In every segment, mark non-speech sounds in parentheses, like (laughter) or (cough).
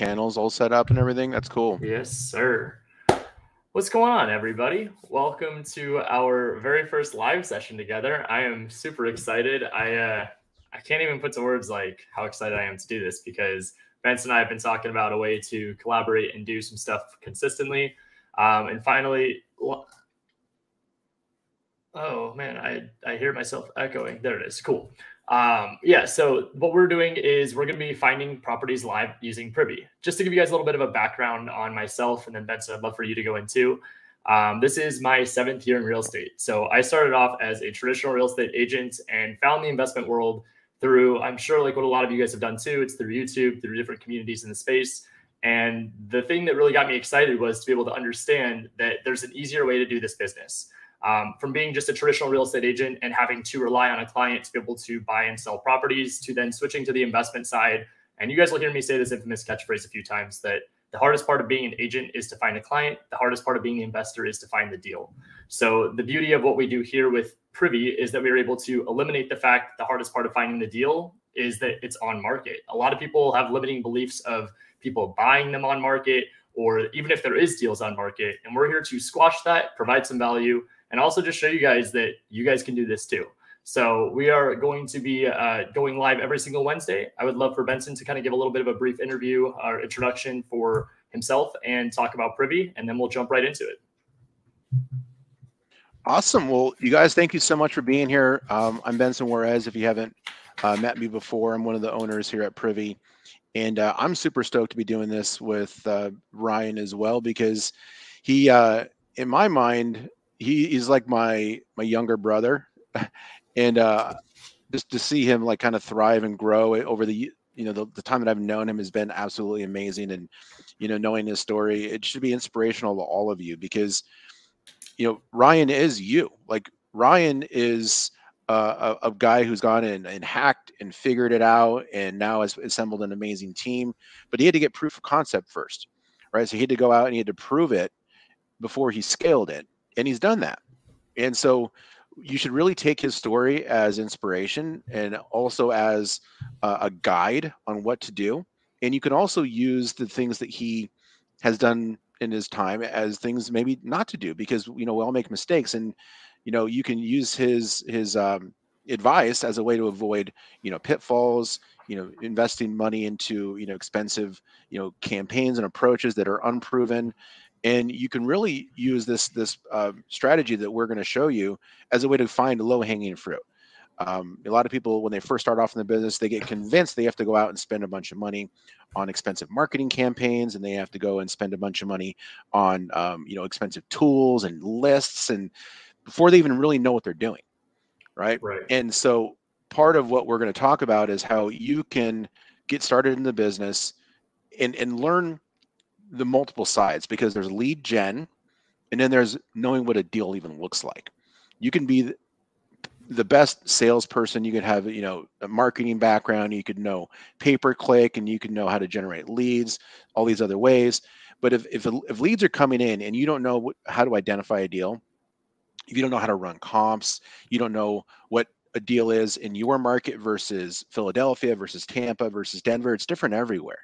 channels all set up and everything. That's cool. Yes, sir. What's going on, everybody? Welcome to our very first live session together. I am super excited. I uh, I can't even put to words like how excited I am to do this because Benson and I have been talking about a way to collaborate and do some stuff consistently. Um, and finally, oh man, I I hear myself echoing. There it is. Cool. Um, yeah, so what we're doing is we're going to be finding properties live using Privy. Just to give you guys a little bit of a background on myself, and then Benson, I'd love for you to go into. Um, this is my seventh year in real estate. So I started off as a traditional real estate agent and found the investment world through, I'm sure, like what a lot of you guys have done too. It's through YouTube, through different communities in the space. And the thing that really got me excited was to be able to understand that there's an easier way to do this business um, from being just a traditional real estate agent and having to rely on a client to be able to buy and sell properties to then switching to the investment side. And you guys will hear me say this infamous catchphrase a few times that the hardest part of being an agent is to find a client. The hardest part of being an investor is to find the deal. So the beauty of what we do here with Privy is that we are able to eliminate the fact the hardest part of finding the deal is that it's on market. A lot of people have limiting beliefs of people buying them on market or even if there is deals on market. And we're here to squash that, provide some value, and also just show you guys that you guys can do this too. So we are going to be uh, going live every single Wednesday. I would love for Benson to kind of give a little bit of a brief interview or introduction for himself and talk about Privy, and then we'll jump right into it. Awesome. Well, you guys, thank you so much for being here. Um, I'm Benson Juarez. If you haven't uh, met me before, I'm one of the owners here at Privy. And uh, I'm super stoked to be doing this with uh, Ryan as well because he, uh, in my mind, he, he's like my my younger brother, (laughs) and uh, just to see him like kind of thrive and grow over the you know the, the time that I've known him has been absolutely amazing, and you know knowing his story, it should be inspirational to all of you because you know Ryan is you. Like Ryan is uh, a, a, guy who's gone and, and hacked and figured it out, and now has assembled an amazing team. But he had to get proof of concept first, right? So he had to go out and he had to prove it before he scaled it and he's done that. And so you should really take his story as inspiration and also as uh, a guide on what to do. And you can also use the things that he has done in his time as things maybe not to do because you know we all make mistakes and you know you can use his his um, advice as a way to avoid you know pitfalls you know investing money into you know expensive you know campaigns and approaches that are unproven and you can really use this this uh, strategy that we're going to show you as a way to find low hanging fruit. Um, a lot of people, when they first start off in the business, they get convinced they have to go out and spend a bunch of money on expensive marketing campaigns, and they have to go and spend a bunch of money on um, you know expensive tools and lists, and before they even really know what they're doing, right? Right. And so part of what we're going to talk about is how you can get started in the business and and learn the multiple sides because there's lead gen and then there's knowing what a deal even looks like. You can be the best salesperson. You could have, you know, a marketing background. You could know pay per click and you could know how to generate leads, all these other ways. But if, if, if leads are coming in and you don't know what, how to identify a deal, if you don't know how to run comps, you don't know what a deal is in your market versus Philadelphia versus Tampa versus Denver, it's different everywhere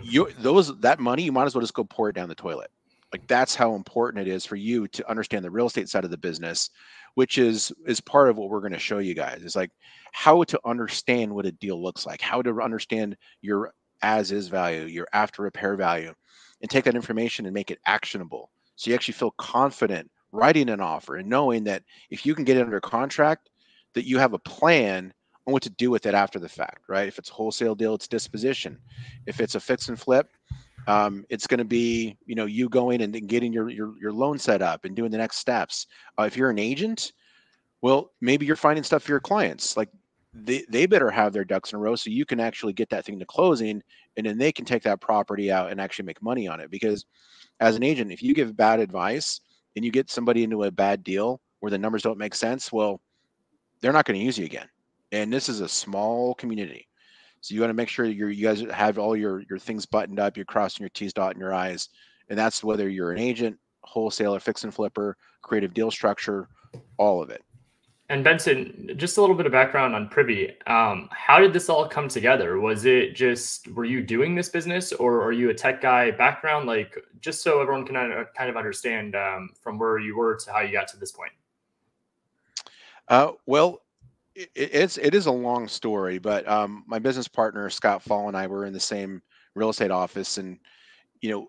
you those that money you might as well just go pour it down the toilet. Like that's how important it is for you to understand the real estate side of the business which is is part of what we're going to show you guys. Is like how to understand what a deal looks like how to understand your as is value your after repair value and take that information and make it actionable. So you actually feel confident writing an offer and knowing that if you can get it under contract that you have a plan on what to do with it after the fact, right? If it's a wholesale deal, it's disposition. If it's a fix and flip, um, it's going to be you know you going and getting your, your your loan set up and doing the next steps. Uh, if you're an agent, well, maybe you're finding stuff for your clients. Like they, they better have their ducks in a row so you can actually get that thing to closing and then they can take that property out and actually make money on it. Because as an agent, if you give bad advice and you get somebody into a bad deal where the numbers don't make sense, well, they're not going to use you again and this is a small community. So you want to make sure you you guys have all your your things buttoned up. You're crossing your T's, dotting your I's, and that's whether you're an agent, wholesaler, fix and flipper, creative deal structure, all of it. And Benson, just a little bit of background on Privy. Um, how did this all come together? Was it just were you doing this business, or are you a tech guy background? Like, just so everyone can kind of understand um, from where you were to how you got to this point. Uh, well, it, it's it is a long story, but um, my business partner Scott Fall and I were in the same real estate office, and you know,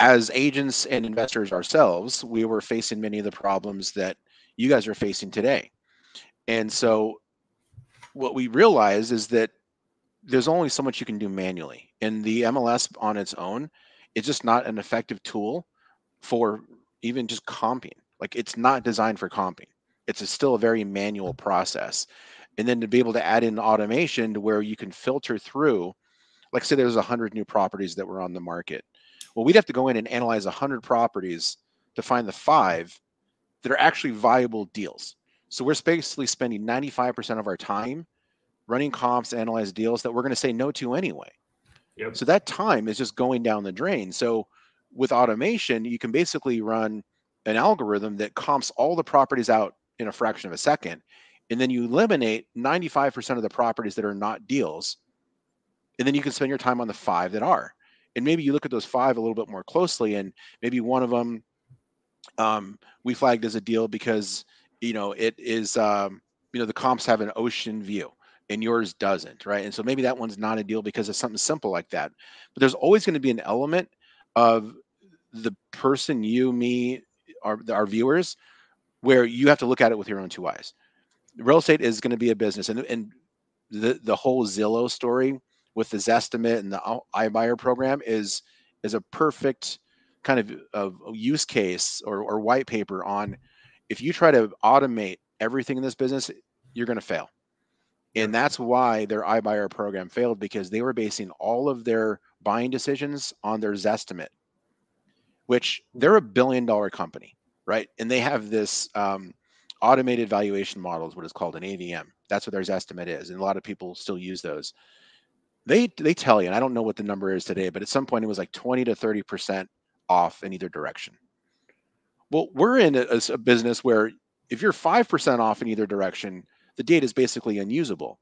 as agents and investors ourselves, we were facing many of the problems that you guys are facing today. And so what we realize is that there's only so much you can do manually. And the MLS on its own is just not an effective tool for even just comping. Like it's not designed for comping. It's a, still a very manual process. And then to be able to add in automation to where you can filter through, like say there's 100 new properties that were on the market. Well, we'd have to go in and analyze 100 properties to find the five that are actually viable deals. So we're basically spending 95% of our time running comps, analyze deals that we're going to say no to anyway. Yep. So that time is just going down the drain. So with automation, you can basically run an algorithm that comps all the properties out in a fraction of a second. And then you eliminate 95% of the properties that are not deals. And then you can spend your time on the five that are. And maybe you look at those five a little bit more closely, and maybe one of them um, we flagged as a deal because you know it is um, you know the comps have an ocean view and yours doesn't right and so maybe that one's not a deal because of something simple like that but there's always going to be an element of the person you me our, our viewers where you have to look at it with your own two eyes. Real estate is going to be a business and, and the, the whole zillow story with the zestimate and the ibuyer program is is a perfect kind of, of use case or, or white paper on if you try to automate everything in this business, you're going to fail. And that's why their iBuyer program failed because they were basing all of their buying decisions on their Zestimate, which they're a billion dollar company, right? And they have this um, automated valuation model, is what is called an AVM. That's what their estimate is. And a lot of people still use those. They they tell you, and I don't know what the number is today, but at some point it was like 20 to 30 percent off in either direction. Well, we're in a, a business where if you're 5% off in either direction, the data is basically unusable.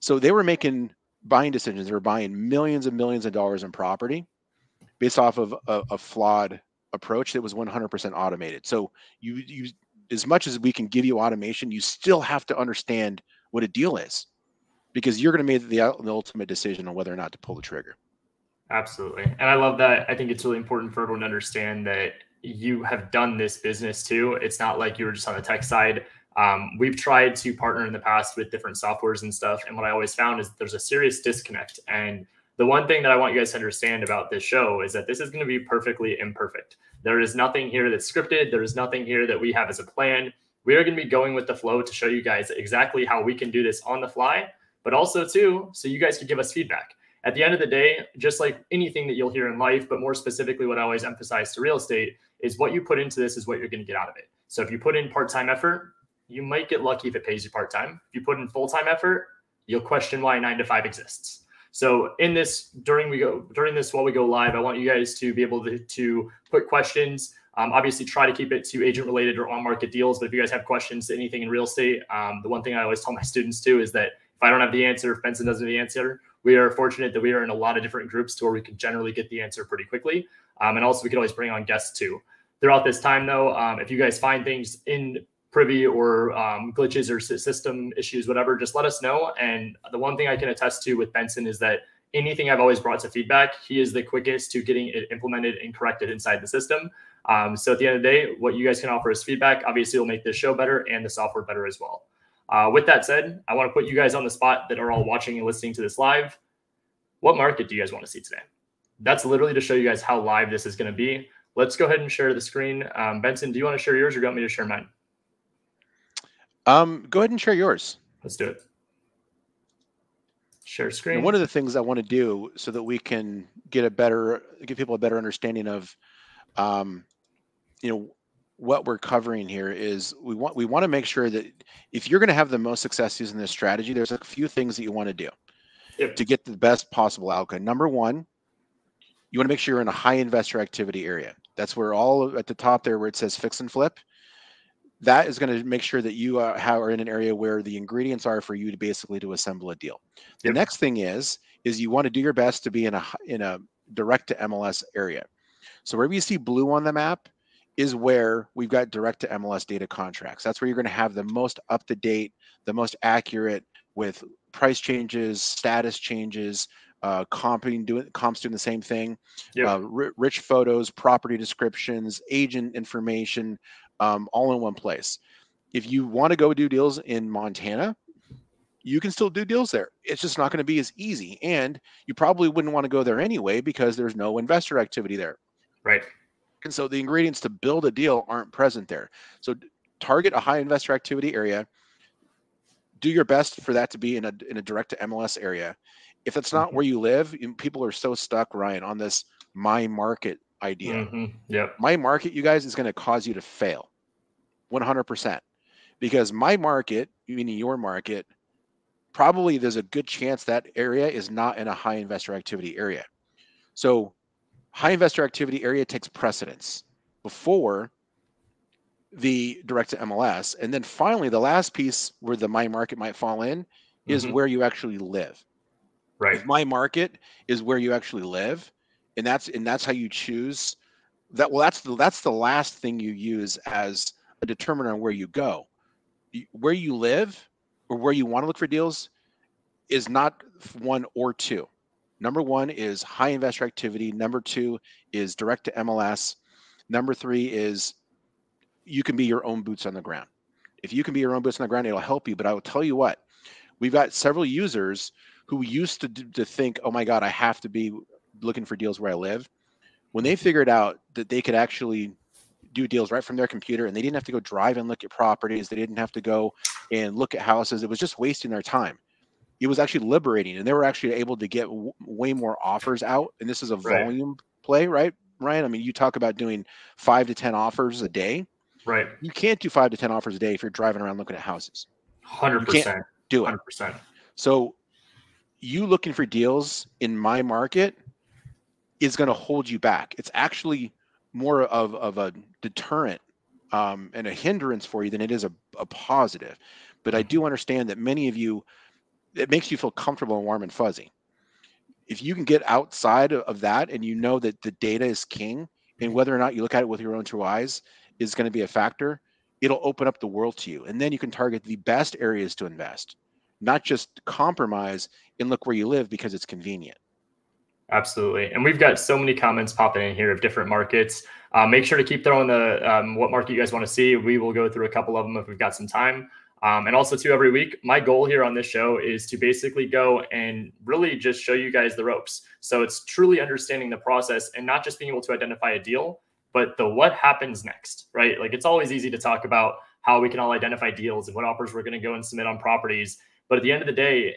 So they were making buying decisions. They were buying millions and millions of dollars in property based off of a, a flawed approach that was 100% automated. So you, you, as much as we can give you automation, you still have to understand what a deal is because you're going to make the, the ultimate decision on whether or not to pull the trigger. Absolutely. And I love that. I think it's really important for everyone to understand that you have done this business too. It's not like you were just on the tech side. Um, we've tried to partner in the past with different softwares and stuff. And what I always found is there's a serious disconnect. And the one thing that I want you guys to understand about this show is that this is going to be perfectly imperfect. There is nothing here that's scripted. There is nothing here that we have as a plan. We are going to be going with the flow to show you guys exactly how we can do this on the fly, but also too, so you guys can give us feedback at the end of the day, just like anything that you'll hear in life, but more specifically, what I always emphasize to real estate is what you put into this is what you're going to get out of it. So if you put in part time effort, you might get lucky if it pays you part time. If you put in full time effort, you'll question why nine to five exists. So in this during we go during this while we go live, I want you guys to be able to, to put questions. Um, obviously, try to keep it to agent related or on market deals. But if you guys have questions to anything in real estate, um, the one thing I always tell my (laughs) students too is that if I don't have the answer, if Benson doesn't have the answer, we are fortunate that we are in a lot of different groups to where we can generally get the answer pretty quickly. Um, and also, we can always bring on guests too. Throughout this time, though, um, if you guys find things in privy or um, glitches or system issues, whatever, just let us know. And the one thing I can attest to with Benson is that anything I've always brought to feedback, he is the quickest to getting it implemented and corrected inside the system. Um, so at the end of the day, what you guys can offer is feedback. Obviously, will make this show better and the software better as well. Uh, with that said, I want to put you guys on the spot that are all watching and listening to this live. What market do you guys want to see today? That's literally to show you guys how live this is going to be. Let's go ahead and share the screen. Um, Benson, do you want to share yours or do you want me to share mine? Um, go ahead and share yours. Let's do it. Share screen. And one of the things I want to do so that we can get a better, give people a better understanding of, um, you know, what we're covering here is we want we want to make sure that if you're going to have the most success using this strategy, there's a few things that you want to do yep. to get the best possible outcome. Number one, you want to make sure you're in a high investor activity area. That's where all at the top there where it says fix and flip. That is going to make sure that you uh, are in an area where the ingredients are for you to basically to assemble a deal. The next thing is is you want to do your best to be in a in a direct to MLS area. So wherever you see blue on the map is where we've got direct to MLS data contracts. That's where you're going to have the most up to date, the most accurate with price changes, status changes, uh, comping doing comps doing the same thing. Yep. Uh, rich photos, property descriptions, agent information, um, all in one place. If you want to go do deals in Montana, you can still do deals there. It's just not going to be as easy. And you probably wouldn't want to go there anyway because there's no investor activity there. Right. And so the ingredients to build a deal aren't present there. So target a high investor activity area. Do your best for that to be in a in a direct to MLS area. If that's not mm-hmm. where you live, people are so stuck, Ryan, on this my market idea. Mm-hmm. Yep. My market, you guys, is going to cause you to fail 100%. Because my market, meaning your market, probably there's a good chance that area is not in a high investor activity area. So, high investor activity area takes precedence before the direct to MLS. And then finally, the last piece where the my market might fall in is mm-hmm. where you actually live. Right. If my market is where you actually live, and that's and that's how you choose that well that's the that's the last thing you use as a determiner on where you go. Where you live or where you want to look for deals is not one or two. Number one is high investor activity. Number two is direct to mls number three is you can be your own boots on the ground. If you can be your own boots on the ground it'll help you but i will tell you what we've got several users who used to, to think oh my god i have to be looking for deals where I live, when they figured out that they could actually do deals right from their computer and they didn't have to go drive and look at properties, they didn't have to go and look at houses, it was just wasting their time. It was actually liberating and they were actually able to get w- way more offers out. And this is a right. volume play, right? Ryan, I mean, you talk about doing five to 10 offers a day. Right. You can't do five to 10 offers a day if you're driving around looking at houses. 100%. do it. 100%. So, you looking for deals in my market is going to hold you back. It's actually more of, of a deterrent um, and a hindrance for you than it is a, a positive. But I do understand that many of you, it makes you feel comfortable and warm and fuzzy. If you can get outside of that and you know that the data is king and whether or not you look at it with your own two eyes is going to be a factor, it'll open up the world to you. And then you can target the best areas to invest, not just compromise and look where you live because it's convenient. Absolutely. And we've got so many comments popping in here of different markets. Uh, make sure to keep throwing the um, what market you guys want to see. We will go through a couple of them if we've got some time. Um, and also, too, every week, my goal here on this show is to basically go and really just show you guys the ropes. So it's truly understanding the process and not just being able to identify a deal, but the what happens next, right? Like it's always easy to talk about how we can all identify deals and what offers we're going to go and submit on properties. But at the end of the day,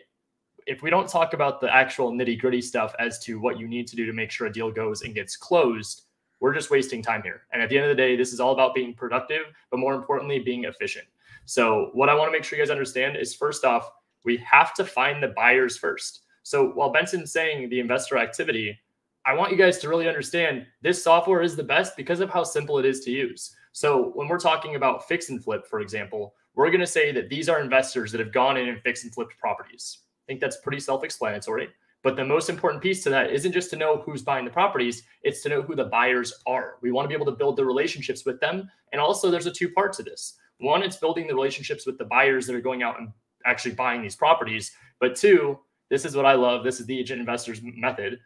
if we don't talk about the actual nitty gritty stuff as to what you need to do to make sure a deal goes and gets closed, we're just wasting time here. And at the end of the day, this is all about being productive, but more importantly, being efficient. So, what I want to make sure you guys understand is first off, we have to find the buyers first. So, while Benson's saying the investor activity, I want you guys to really understand this software is the best because of how simple it is to use. So, when we're talking about fix and flip, for example, we're going to say that these are investors that have gone in and fix and flipped properties think that's pretty self explanatory. But the most important piece to that isn't just to know who's buying the properties, it's to know who the buyers are. We want to be able to build the relationships with them. And also, there's a two part to this one, it's building the relationships with the buyers that are going out and actually buying these properties. But two, this is what I love. This is the agent investors method.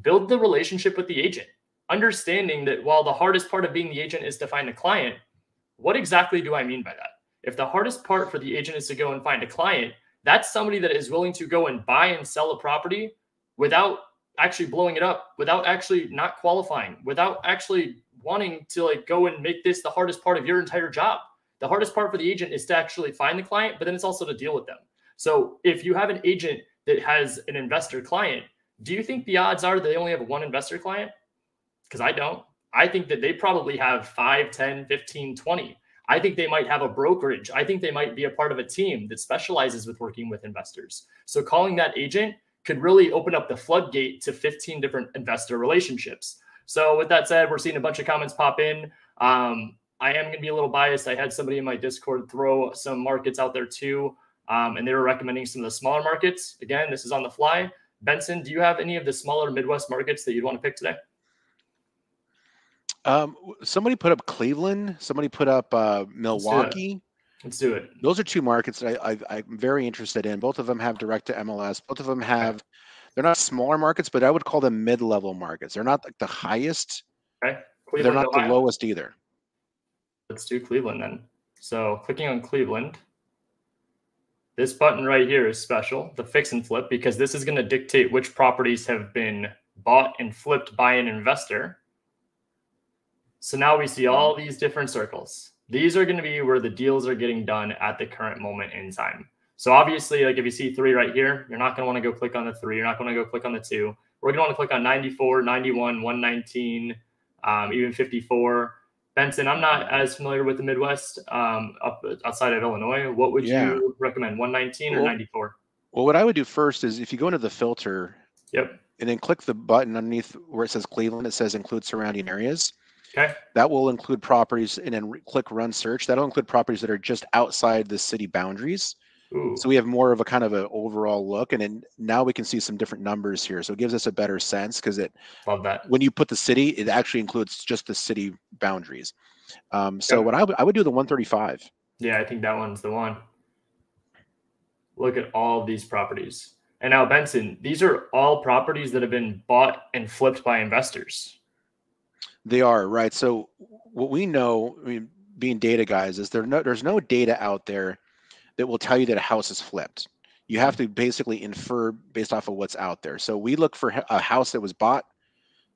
Build the relationship with the agent, understanding that while the hardest part of being the agent is to find a client, what exactly do I mean by that? If the hardest part for the agent is to go and find a client, that's somebody that is willing to go and buy and sell a property without actually blowing it up, without actually not qualifying, without actually wanting to like go and make this the hardest part of your entire job. The hardest part for the agent is to actually find the client, but then it's also to deal with them. So if you have an agent that has an investor client, do you think the odds are that they only have one investor client? Because I don't. I think that they probably have 5, 10, 15, 20. I think they might have a brokerage. I think they might be a part of a team that specializes with working with investors. So calling that agent could really open up the floodgate to 15 different investor relationships. So with that said, we're seeing a bunch of comments pop in. Um, I am going to be a little biased. I had somebody in my Discord throw some markets out there too, um, and they were recommending some of the smaller markets. Again, this is on the fly. Benson, do you have any of the smaller Midwest markets that you'd want to pick today? Um, somebody put up Cleveland. Somebody put up uh, Milwaukee. Let's do it. Those are two markets that I, I, am very interested in. Both of them have direct to MLS. Both of them have. They're not smaller markets, but I would call them mid-level markets. They're not like the highest. Okay. Cleveland, they're not Ohio. the lowest either. Let's do Cleveland then. So clicking on Cleveland, this button right here is special, the fix and flip, because this is going to dictate which properties have been bought and flipped by an investor. So now we see all these different circles. These are going to be where the deals are getting done at the current moment in time. So obviously, like if you see three right here, you're not going to want to go click on the three. You're not going to go click on the two. We're going to want to click on 94, 91, 119, um, even 54. Benson, I'm not as familiar with the Midwest um, up outside of Illinois. What would yeah. you recommend, 119 well, or 94? Well, what I would do first is if you go into the filter, yep, and then click the button underneath where it says Cleveland, it says include surrounding areas. Okay. That will include properties, and then click run search. That'll include properties that are just outside the city boundaries. Ooh. So we have more of a kind of an overall look, and then now we can see some different numbers here. So it gives us a better sense because it love that when you put the city, it actually includes just the city boundaries. Um, so what I, I would do the 135. Yeah, I think that one's the one. Look at all these properties. And now Benson, these are all properties that have been bought and flipped by investors. They are right. So what we know, I mean, being data guys, is there no there's no data out there that will tell you that a house is flipped. You have to basically infer based off of what's out there. So we look for a house that was bought,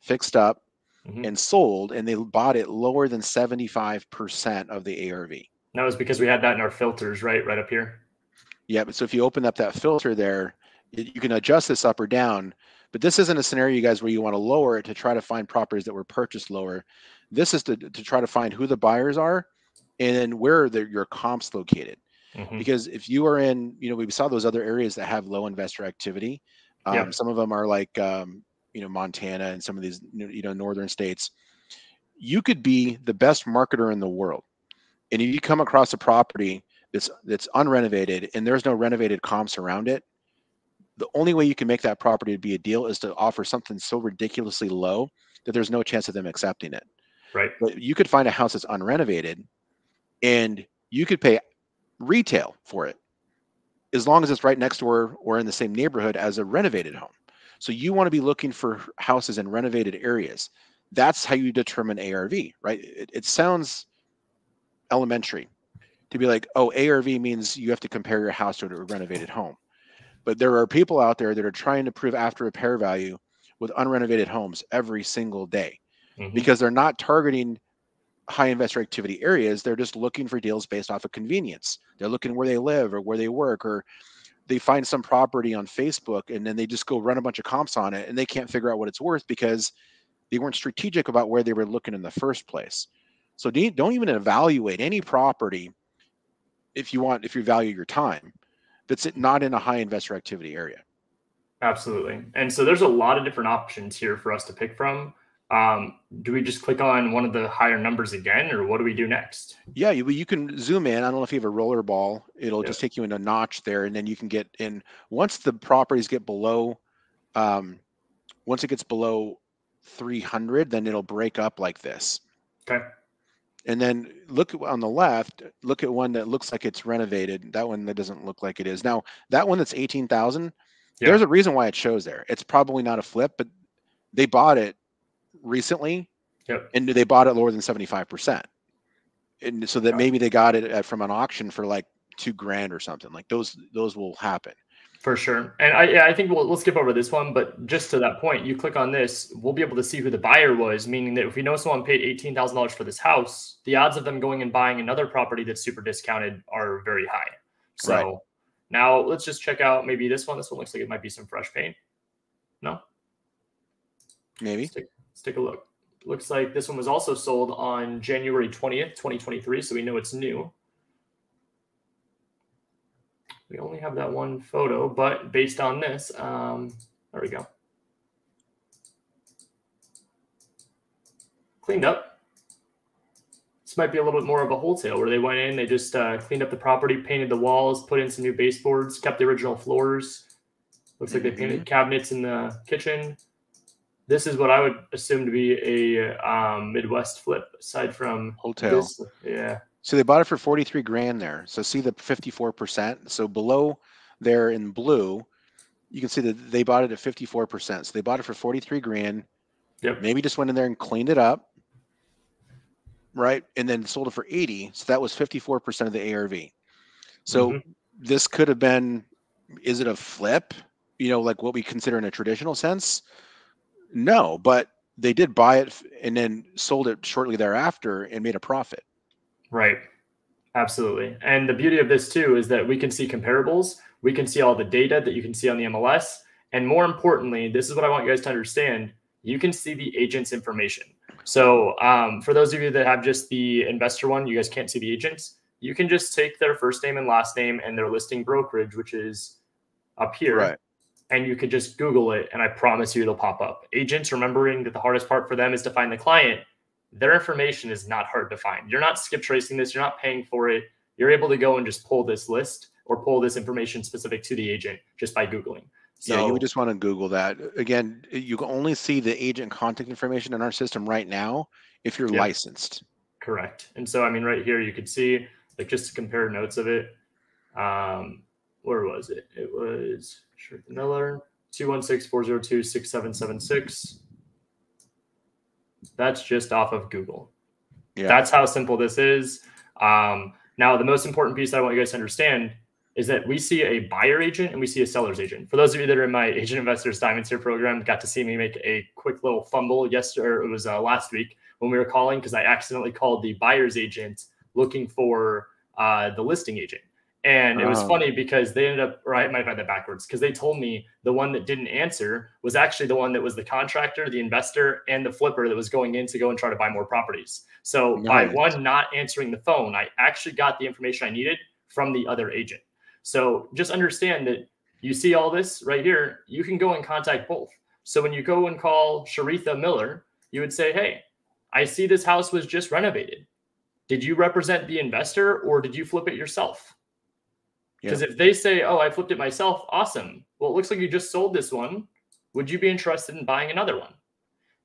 fixed up, mm-hmm. and sold, and they bought it lower than 75% of the ARV. That was because we had that in our filters, right? Right up here. Yeah, but so if you open up that filter there, you can adjust this up or down. But this isn't a scenario, you guys, where you want to lower it to try to find properties that were purchased lower. This is to, to try to find who the buyers are and then where the, your comps located. Mm-hmm. Because if you are in, you know, we saw those other areas that have low investor activity. Um, yep. Some of them are like, um, you know, Montana and some of these, you know, northern states. You could be the best marketer in the world, and if you come across a property that's that's unrenovated and there's no renovated comps around it, the only way you can make that property to be a deal is to offer something so ridiculously low that there's no chance of them accepting it. Right. But you could find a house that's unrenovated and you could pay retail for it as long as it's right next door or in the same neighborhood as a renovated home. So you want to be looking for houses in renovated areas. That's how you determine ARV, right? It, it sounds elementary to be like, oh, ARV means you have to compare your house to a renovated home. But there are people out there that are trying to prove after repair value with unrenovated homes every single day mm-hmm. because they're not targeting high investor activity areas. They're just looking for deals based off of convenience. They're looking where they live or where they work, or they find some property on Facebook and then they just go run a bunch of comps on it and they can't figure out what it's worth because they weren't strategic about where they were looking in the first place. So don't even evaluate any property if you want, if you value your time that's not in a high investor activity area. Absolutely. And so there's a lot of different options here for us to pick from. Um, do we just click on one of the higher numbers again, or what do we do next? Yeah, you, you can zoom in. I don't know if you have a roller ball, it'll just take you in a notch there, and then you can get in. Once the properties get below, um, once it gets below 300, then it'll break up like this. Okay. And then look on the left, look at one that looks like it's renovated. That one that doesn't look like it is. Now, that one that's 18,000, yeah. there's a reason why it shows there. It's probably not a flip, but they bought it recently yep. and they bought it lower than 75%. And so that maybe they got it at, from an auction for like two grand or something. Like those, those will happen. For sure. And I, I think we'll, we'll skip over this one, but just to that point, you click on this, we'll be able to see who the buyer was, meaning that if we know someone paid $18,000 for this house, the odds of them going and buying another property that's super discounted are very high. So right. now let's just check out maybe this one. This one looks like it might be some fresh paint. No? Maybe. Let's take, let's take a look. Looks like this one was also sold on January 20th, 2023. So we know it's new. We only have that one photo, but based on this, um, there we go. Cleaned up. This might be a little bit more of a wholesale where they went in, they just uh, cleaned up the property, painted the walls, put in some new baseboards, kept the original floors. Looks like they painted mm-hmm. cabinets in the kitchen. This is what I would assume to be a um, Midwest flip, aside from hotel. This. Yeah. So they bought it for forty three grand there. So see the fifty four percent. So below there in blue, you can see that they bought it at fifty four percent. So they bought it for forty three grand. Yep. Maybe just went in there and cleaned it up, right? And then sold it for eighty. So that was fifty four percent of the ARV. So mm-hmm. this could have been. Is it a flip? You know, like what we consider in a traditional sense no, but they did buy it and then sold it shortly thereafter and made a profit. Right. Absolutely. And the beauty of this too is that we can see comparables. We can see all the data that you can see on the MLS. And more importantly, this is what I want you guys to understand. You can see the agent's information. So um, for those of you that have just the investor one, you guys can't see the agents. You can just take their first name and last name and their listing brokerage, which is up here. Right and you could just Google it, and I promise you it'll pop up. Agents remembering that the hardest part for them is to find the client. Their information is not hard to find. You're not skip tracing this, you're not paying for it. You're able to go and just pull this list or pull this information specific to the agent just by Googling. So, yeah, you would just want to Google that. Again, you can only see the agent contact information in our system right now if you're licensed. Correct. And so, I mean, right here, you could see, like, just to compare notes of it, um, where was it? It was Miller, 216-402-6776. That's just off of Google. Yeah. That's how simple this is. Um, now, the most important piece that I want you guys to understand is that we see a buyer agent and we see a seller's agent. For those of you that are in my Agent Investors Diamonds Here program, got to see me make a quick little fumble yesterday. or It was uh, last week when we were calling because I accidentally called the buyer's agent looking for uh, the listing agent. And it was oh. funny because they ended up, or I might have had that backwards, because they told me the one that didn't answer was actually the one that was the contractor, the investor, and the flipper that was going in to go and try to buy more properties. So nice. by one not answering the phone, I actually got the information I needed from the other agent. So just understand that you see all this right here, you can go and contact both. So when you go and call Sharitha Miller, you would say, Hey, I see this house was just renovated. Did you represent the investor or did you flip it yourself? Because yeah. if they say, "Oh, I flipped it myself," awesome. Well, it looks like you just sold this one. Would you be interested in buying another one?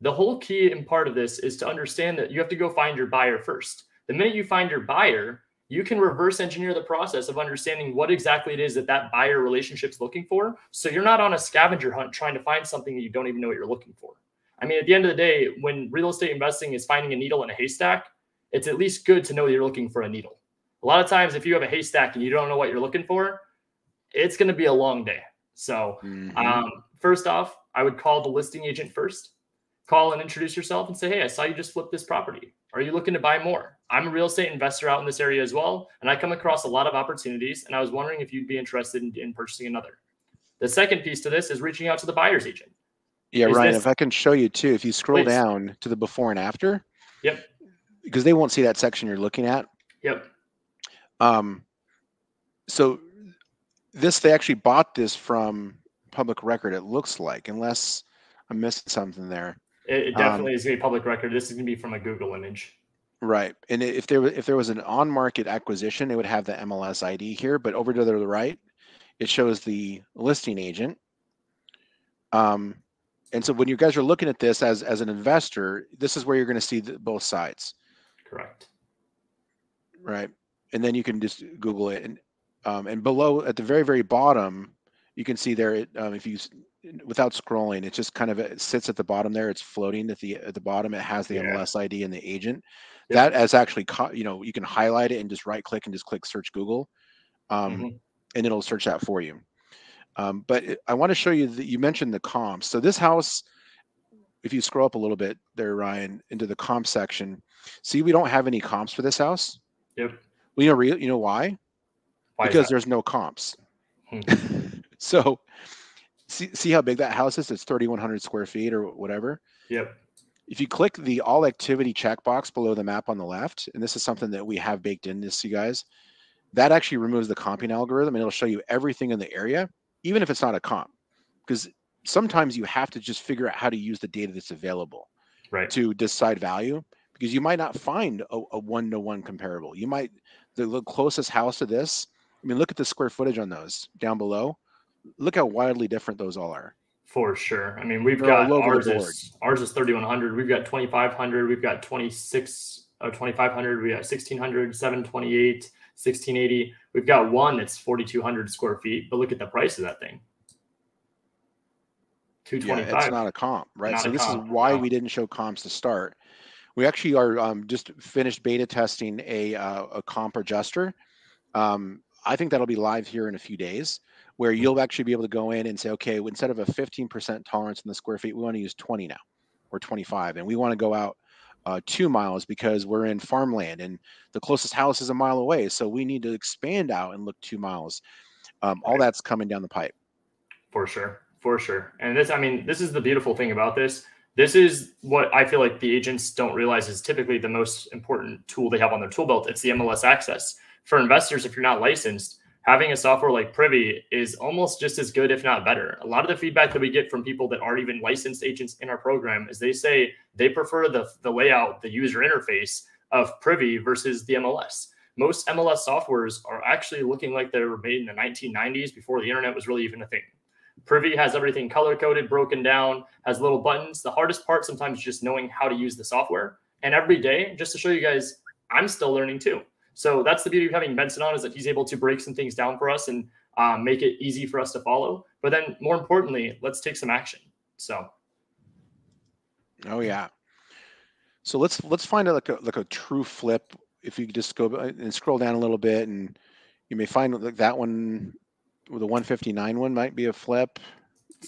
The whole key and part of this is to understand that you have to go find your buyer first. The minute you find your buyer, you can reverse engineer the process of understanding what exactly it is that that buyer relationship is looking for. So you're not on a scavenger hunt trying to find something that you don't even know what you're looking for. I mean, at the end of the day, when real estate investing is finding a needle in a haystack, it's at least good to know you're looking for a needle a lot of times if you have a haystack and you don't know what you're looking for, it's going to be a long day. So, mm-hmm. um, first off, I would call the listing agent first. Call and introduce yourself and say, "Hey, I saw you just flip this property. Are you looking to buy more? I'm a real estate investor out in this area as well, and I come across a lot of opportunities. And I was wondering if you'd be interested in, in purchasing another." The second piece to this is reaching out to the buyer's agent. Yeah, is Ryan. This... if I can show you too, if you scroll Please. down to the before and after. Yep. Because they won't see that section you're looking at. Yep. Um, so this they actually bought this from public record. It looks like, unless I'm missing something there. It, it definitely um, is a public record. This is going to be from a Google image. Right, and if there if there was an on-market acquisition, it would have the MLS ID here. But over to the right, it shows the listing agent. Um, and so when you guys are looking at this as as an investor, this is where you're going to see the, both sides. Correct. Right and then you can just Google it. And um, and below at the very very bottom, you can see there. It, um, if you without scrolling, it just kind of it sits at the bottom there. It's floating at the at the bottom. It has the yeah. MLS ID and the agent. Yeah. That as actually you know you can highlight it and just right click and just click search Google, um, mm-hmm. and it'll search that for you. Um, but it, I want to show you that you mentioned the comps. So this house, if you scroll up a little bit there, Ryan, into the comp section, see we don't have any comps for this house. Yep. Well, you know, you know why? why because there's no comps. Hmm. (laughs) so, see, see how big that house is? It's 3,100 square feet or whatever. Yep. If you click the all activity checkbox below the map on the left, and this is something that we have baked in this, you guys, that actually removes the comping algorithm and it'll show you everything in the area, even if it's not a comp. Because sometimes you have to just figure out how to use the data that's available right. to decide value because you might not find a, a one-to-one comparable. You might the closest house to this. I mean, look at the square footage on those down below. Look how wildly different those all are. For sure. I mean, we've They're got ours is ours is 3100. We've got 2500. We've got 26 uh, 2500. We got 1600, 728, 1680. We've got one that's 4200 square feet. But look at the price of that thing. 225. Yeah, it's not a comp, right? Not so this comp. is why no. we didn't show comps to start. We actually are um, just finished beta testing a uh, a comp adjuster. Um, I think that'll be live here in a few days where you'll actually be able to go in and say, okay, instead of a 15% tolerance in the square feet, we want to use 20 now or 25. And we want to go out uh, two miles because we're in farmland and the closest house is a mile away. So we need to expand out and look two miles. Um, all that's coming down the pipe. For sure. For sure. And this, I mean, this is the beautiful thing about this. This is what I feel like the agents don't realize is typically the most important tool they have on their tool belt. It's the MLS access. For investors, if you're not licensed, having a software like Privy is almost just as good, if not better. A lot of the feedback that we get from people that aren't even licensed agents in our program is they say they prefer the, the layout, the user interface of Privy versus the MLS. Most MLS softwares are actually looking like they were made in the 1990s before the internet was really even a thing. Privy has everything color coded, broken down, has little buttons. The hardest part sometimes is just knowing how to use the software. And every day, just to show you guys, I'm still learning too. So that's the beauty of having Benson on is that he's able to break some things down for us and um, make it easy for us to follow. But then more importantly, let's take some action. So. Oh yeah. So let's let's find out like a like a true flip. If you just go and scroll down a little bit, and you may find like that one, the 159 one might be a flip.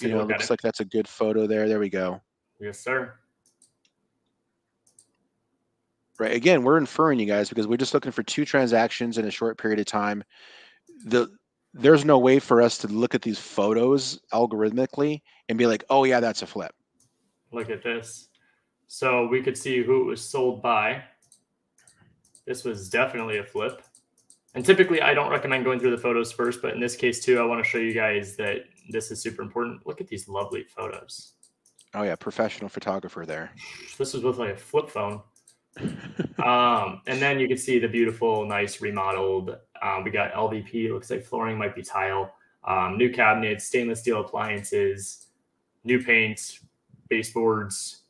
you know, looks like that's a good photo there. There we go. Yes, sir. Right again we're inferring you guys because we're just looking for two transactions in a short period of time. The there's no way for us to look at these photos algorithmically and be like oh yeah that's a flip. Look at this. So we could see who it was sold by. This was definitely a flip and typically i don't recommend going through the photos first but in this case too i want to show you guys that this is super important look at these lovely photos oh yeah professional photographer there this is with like a flip phone um, and then you can see the beautiful, nice remodeled. Um, we got LVP. Looks like flooring might be tile. Um, new cabinets, stainless steel appliances, new paint, baseboards.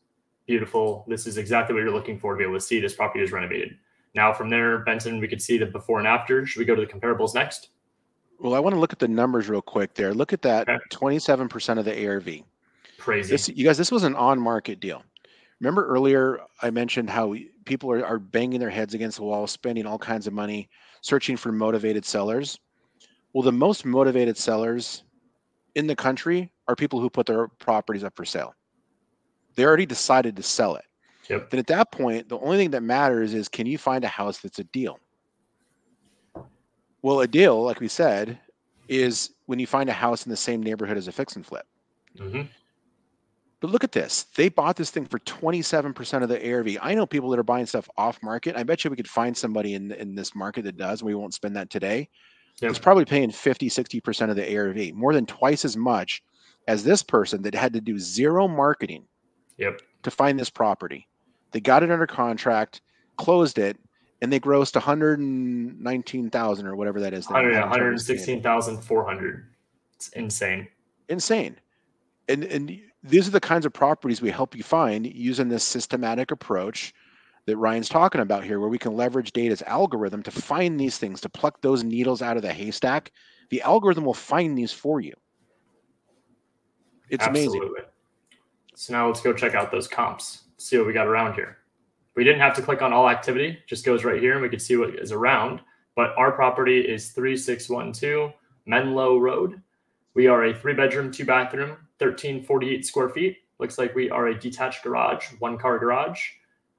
Beautiful. This is exactly what you're looking for to be able to see this property is renovated. Now from there, Benson, we could see the before and after. Should we go to the comparables next? Well, I want to look at the numbers real quick there. Look at that okay. 27% of the ARV. Crazy. This, you guys, this was an on market deal. Remember earlier I mentioned how people are, are banging their heads against the wall, spending all kinds of money, searching for motivated sellers. Well, the most motivated sellers in the country are people who put their properties up for sale. They already decided to sell it. Yep. Then at that point, the only thing that matters is can you find a house that's a deal? Well, a deal, like we said, is when you find a house in the same neighborhood as a fix and flip. Mm-hmm. But look at this. They bought this thing for 27% of the ARV. I know people that are buying stuff off market. I bet you we could find somebody in, in this market that does. We won't spend that today. Yep. It's probably paying 50, 60% of the ARV, more than twice as much as this person that had to do zero marketing yep. to find this property. They got it under contract, closed it, and they grossed 119,000 or whatever that is. 116,400. It's insane. Insane. And and these are the kinds of properties we help you find using this systematic approach that Ryan's talking about here, where we can leverage data's algorithm to find these things, to pluck those needles out of the haystack. The algorithm will find these for you. It's Absolutely. amazing. So now let's go check out those comps, see what we got around here. We didn't have to click on all activity, just goes right here and we can see what is around. But our property is 3612 Menlo Road. We are a three bedroom, two bathroom, 1348 square feet. Looks like we are a detached garage, one car garage.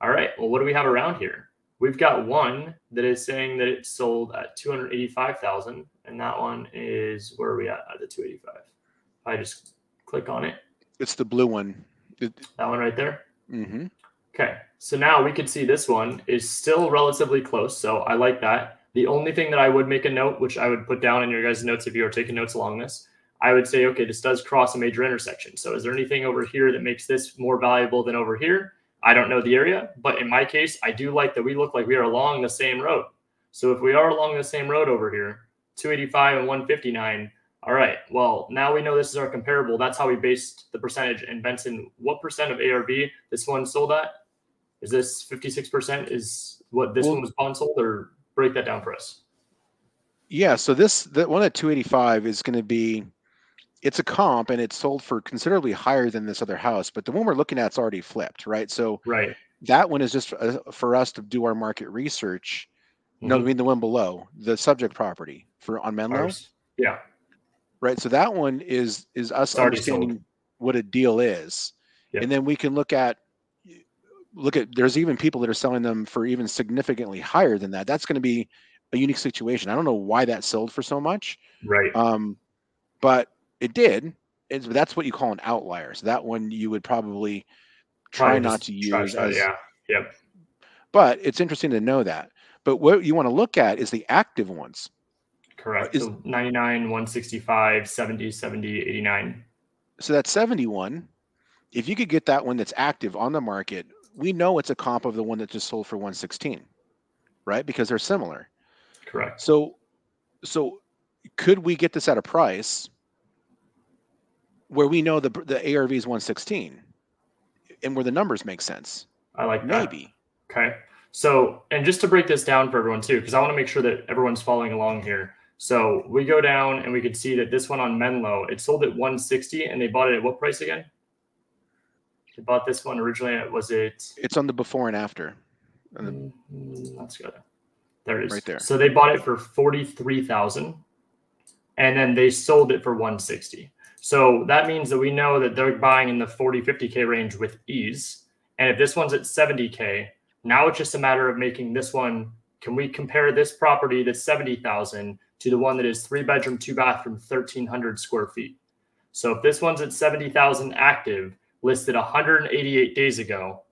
All right. Well, what do we have around here? We've got one that is saying that it sold at 285,000 and that one is where are we at at the 285? I just click on it. It's the blue one. It, that one right there. Mm-hmm. Okay. So now we can see this one is still relatively close. So I like that. The only thing that I would make a note, which I would put down in your guys' notes if you are taking notes along this, I would say, okay, this does cross a major intersection. So is there anything over here that makes this more valuable than over here? I don't know the area, but in my case, I do like that we look like we are along the same road. So if we are along the same road over here, 285 and 159, all right, well, now we know this is our comparable. That's how we based the percentage. And Benson, what percent of ARV this one sold at? Is this 56% is what this well, one was bond sold or break that down for us? Yeah, so this the one at 285 is going to be it's a comp and it's sold for considerably higher than this other house, but the one we're looking at is already flipped, right? So right. that one is just uh, for us to do our market research. Mm-hmm. No, I mean the one below the subject property for on Menlo. Ours. Yeah. Right. So that one is is us understanding sold. what a deal is, yep. and then we can look at look at. There's even people that are selling them for even significantly higher than that. That's going to be a unique situation. I don't know why that sold for so much. Right. Um, but it did. It's, that's what you call an outlier. So that one you would probably try not to use. As, yeah. Yep. But it's interesting to know that. But what you want to look at is the active ones. Correct. Is, so 99, 165, 70, 70, 89. So that's 71. If you could get that one that's active on the market, we know it's a comp of the one that just sold for 116, right? Because they're similar. Correct. So, so could we get this at a price where we know the the ARV is 116 and where the numbers make sense. I like that. Maybe. Okay. So, and just to break this down for everyone too, because I want to make sure that everyone's following along here. So we go down and we could see that this one on Menlo, it sold at 160 and they bought it at what price again? They bought this one originally. Was it? It's on the before and after. Mm, let's go. There it is. Right there. So they bought it for 43,000 and then they sold it for 160. So that means that we know that they're buying in the 40, 50K range with ease. And if this one's at 70K, now it's just a matter of making this one. Can we compare this property that's 70,000 to the one that is three bedroom, two bathroom, 1300 square feet? So if this one's at 70,000 active, listed 188 days ago,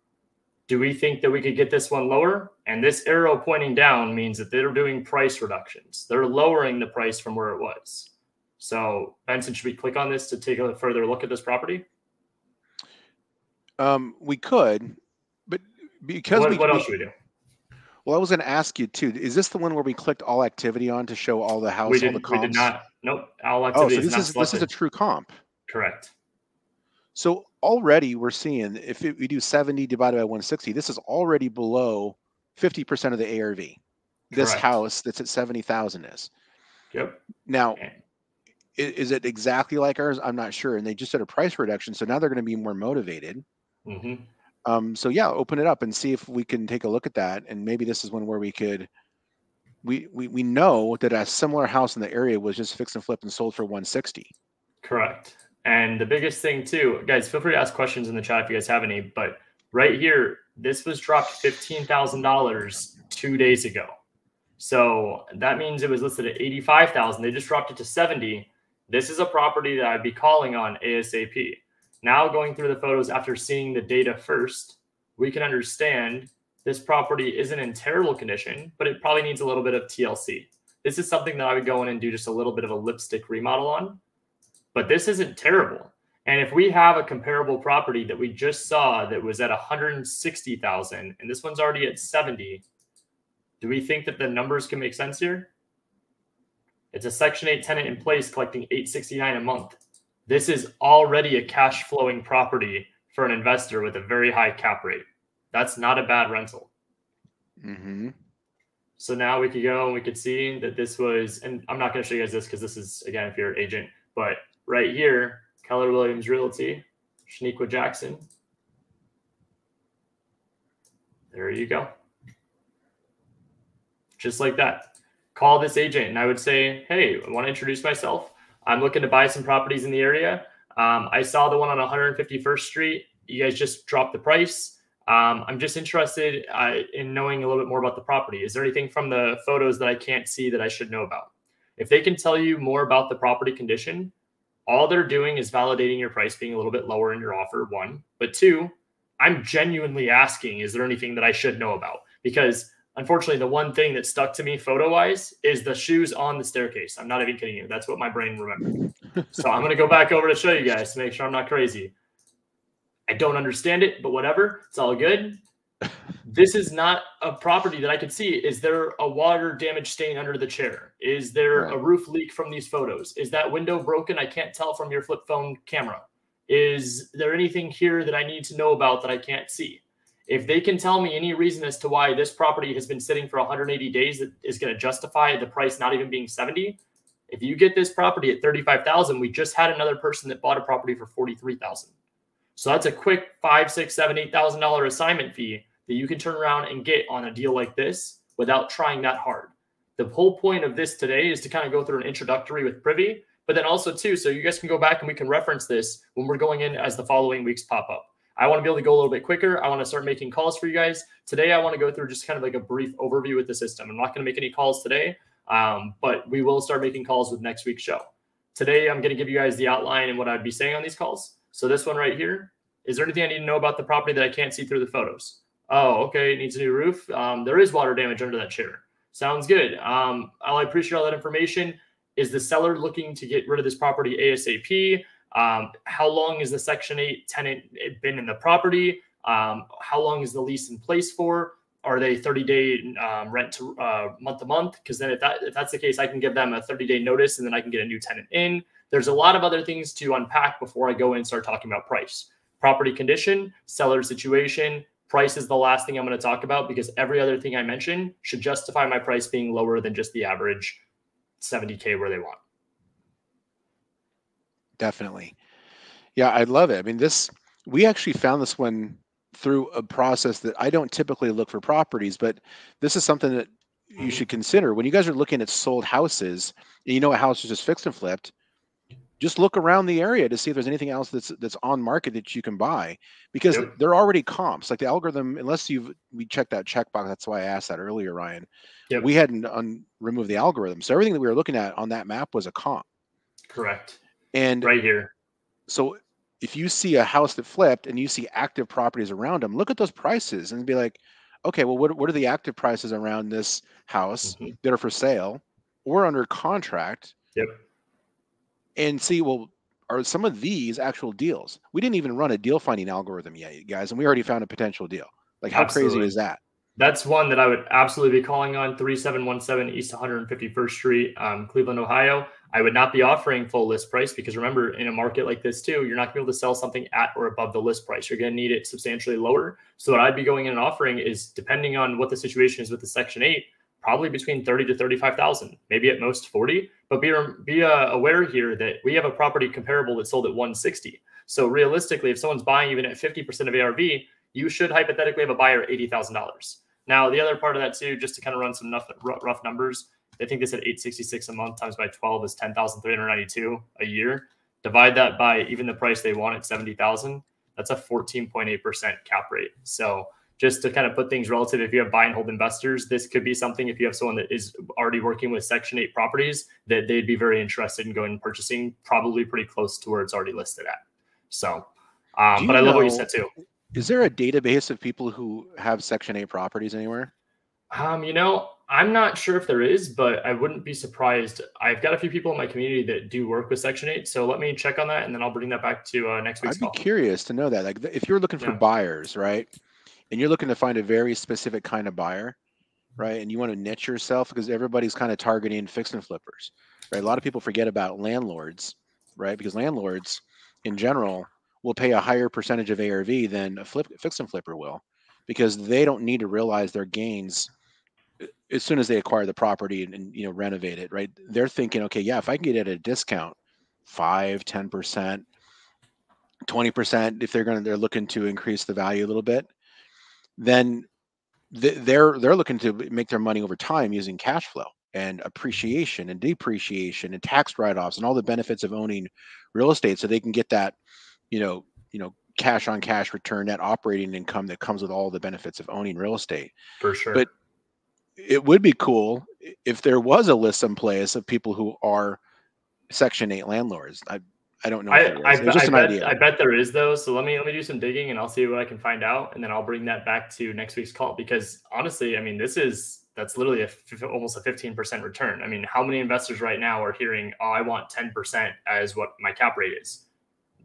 do we think that we could get this one lower? And this arrow pointing down means that they're doing price reductions. They're lowering the price from where it was. So, Benson, should we click on this to take a further look at this property? Um, we could, but because what, we, what else should we do? Well, I was going to ask you too. Is this the one where we clicked all activity on to show all the house, we did, all the comps? We did not. Nope. All activity. Oh, so this is, is this is a true comp. Correct. So already we're seeing if it, we do 70 divided by 160, this is already below 50% of the ARV. This Correct. house that's at 70,000 is. Yep. Now, is, it exactly like ours? I'm not sure. And they just did a price reduction, so now they're going to be more motivated. Mm-hmm. Um, so yeah, open it up and see if we can take a look at that. And maybe this is one where we could. We, we we know that a similar house in the area was just fixed and flipped and sold for 160. Correct. And the biggest thing too, guys, feel free to ask questions in the chat if you guys have any. But right here, this was dropped fifteen thousand dollars two days ago. So that means it was listed at eighty-five thousand. They just dropped it to seventy. This is a property that I'd be calling on ASAP. Now, going through the photos after seeing the data first, we can understand this property isn't in terrible condition, but it probably needs a little bit of TLC. This is something that I would go in and do just a little bit of a lipstick remodel on, but this isn't terrible. And if we have a comparable property that we just saw that was at 160,000 and this one's already at 70, do we think that the numbers can make sense here? It's a Section 8 tenant in place collecting 869 a month. This is already a cash flowing property for an investor with a very high cap rate. That's not a bad rental. Mm-hmm. So now we could go and we could see that this was, and I'm not going to show you guys this because this is, again, if you're an agent, but right here, Keller Williams Realty, Shaniqua Jackson. There you go. Just like that call this agent and I would say, Hey, I want to introduce myself. I'm looking to buy some properties in the area. Um, I saw the one on 151st Street. You guys just dropped the price. Um, I'm just interested uh, in knowing a little bit more about the property. Is there anything from the photos that I can't see that I should know about? If they can tell you more about the property condition, all they're doing is validating your price being a little bit lower in your offer, one. But two, I'm genuinely asking, is there anything that I should know about? Because Unfortunately, the one thing that stuck to me photo wise is the shoes on the staircase. I'm not even kidding you. That's what my brain remembered. (laughs) so I'm going to go back over to show you guys to make sure I'm not crazy. I don't understand it, but whatever. It's all good. (laughs) this is not a property that I could see. Is there a water damage stain under the chair? Is there right. a roof leak from these photos? Is that window broken? I can't tell from your flip phone camera. Is there anything here that I need to know about that I can't see? If they can tell me any reason as to why this property has been sitting for 180 days that is going to justify the price not even being 70, if you get this property at 35,000, we just had another person that bought a property for 43,000. So that's a quick five, six, seven, eight thousand dollar assignment fee that you can turn around and get on a deal like this without trying that hard. The whole point of this today is to kind of go through an introductory with Privy, but then also too, so you guys can go back and we can reference this when we're going in as the following weeks pop up. I want to be able to go a little bit quicker. I want to start making calls for you guys. Today, I want to go through just kind of like a brief overview with the system. I'm not going to make any calls today, um, but we will start making calls with next week's show. Today, I'm going to give you guys the outline and what I'd be saying on these calls. So this one right here, is there anything I need to know about the property that I can't see through the photos? Oh, okay, it needs a new roof. Um, there is water damage under that chair. Sounds good. Um, I appreciate all that information. Is the seller looking to get rid of this property ASAP? Um, how long has the Section 8 tenant been in the property? Um, how long is the lease in place for? Are they 30 day um, rent to uh, month to month? Because then if, that, if that's the case, I can give them a 30 day notice and then I can get a new tenant in. There's a lot of other things to unpack before I go and start talking about price. Property condition, seller situation, price is the last thing I'm going to talk about because every other thing I mentioned should justify my price being lower than just the average 70K where they want definitely. Yeah, I love it. I mean, this we actually found this one through a process that I don't typically look for properties, but this is something that you mm-hmm. should consider when you guys are looking at sold houses. And you know, a house is just fixed and flipped. Just look around the area to see if there's anything else that's that's on market that you can buy because yep. they're already comps. Like the algorithm, unless you've we checked that checkbox. That's why I asked that earlier, Ryan. Yep. We hadn't un, removed the algorithm, so everything that we were looking at on that map was a comp. Correct. And right here. So if you see a house that flipped and you see active properties around them, look at those prices and be like, okay, well, what, what are the active prices around this house mm-hmm. that are for sale or under contract? Yep. And see, well, are some of these actual deals? We didn't even run a deal finding algorithm yet, guys, and we already found a potential deal. Like, how Absolutely. crazy is that? That's one that I would absolutely be calling on 3717 East 151st Street, um, Cleveland, Ohio. I would not be offering full list price because remember, in a market like this too, you're not to be able to sell something at or above the list price. You're going to need it substantially lower. So what I'd be going in and offering is, depending on what the situation is with the Section Eight, probably between thirty to thirty-five thousand, maybe at most forty. But be be uh, aware here that we have a property comparable that sold at one sixty. So realistically, if someone's buying even at fifty percent of ARV, you should hypothetically have a buyer at eighty thousand dollars. Now, the other part of that too, just to kind of run some rough, rough numbers, I think they said 866 a month times by 12 is 10,392 a year. Divide that by even the price they want at 70,000. That's a 14.8% cap rate. So just to kind of put things relative, if you have buy and hold investors, this could be something if you have someone that is already working with Section 8 properties that they'd be very interested in going and purchasing, probably pretty close to where it's already listed at. So, um, but I love what you said too. Is there a database of people who have Section 8 properties anywhere? Um, you know, I'm not sure if there is, but I wouldn't be surprised. I've got a few people in my community that do work with Section 8. So let me check on that and then I'll bring that back to uh, next week's I'd be call. curious to know that. Like if you're looking for yeah. buyers, right? And you're looking to find a very specific kind of buyer, right? And you want to niche yourself because everybody's kind of targeting fix and flippers, right? A lot of people forget about landlords, right? Because landlords in general will pay a higher percentage of ARV than a flip fix and flipper will because they don't need to realize their gains as soon as they acquire the property and, and, you know renovate it right? They're thinking okay yeah if i can get it at a discount 5 10% 20% if they're going to they're looking to increase the value a little bit then they're they're looking to make their money over time using cash flow and appreciation and depreciation and tax write-offs and all the benefits of owning real estate so they can get that you know you know cash on cash return net operating income that comes with all the benefits of owning real estate. For sure. But it would be cool if there was a list in place of people who are Section Eight landlords. I I don't know. I, I, just I an bet, idea. I bet there is though. So let me let me do some digging and I'll see what I can find out, and then I'll bring that back to next week's call. Because honestly, I mean, this is that's literally a, almost a 15% return. I mean, how many investors right now are hearing, "Oh, I want 10% as what my cap rate is"?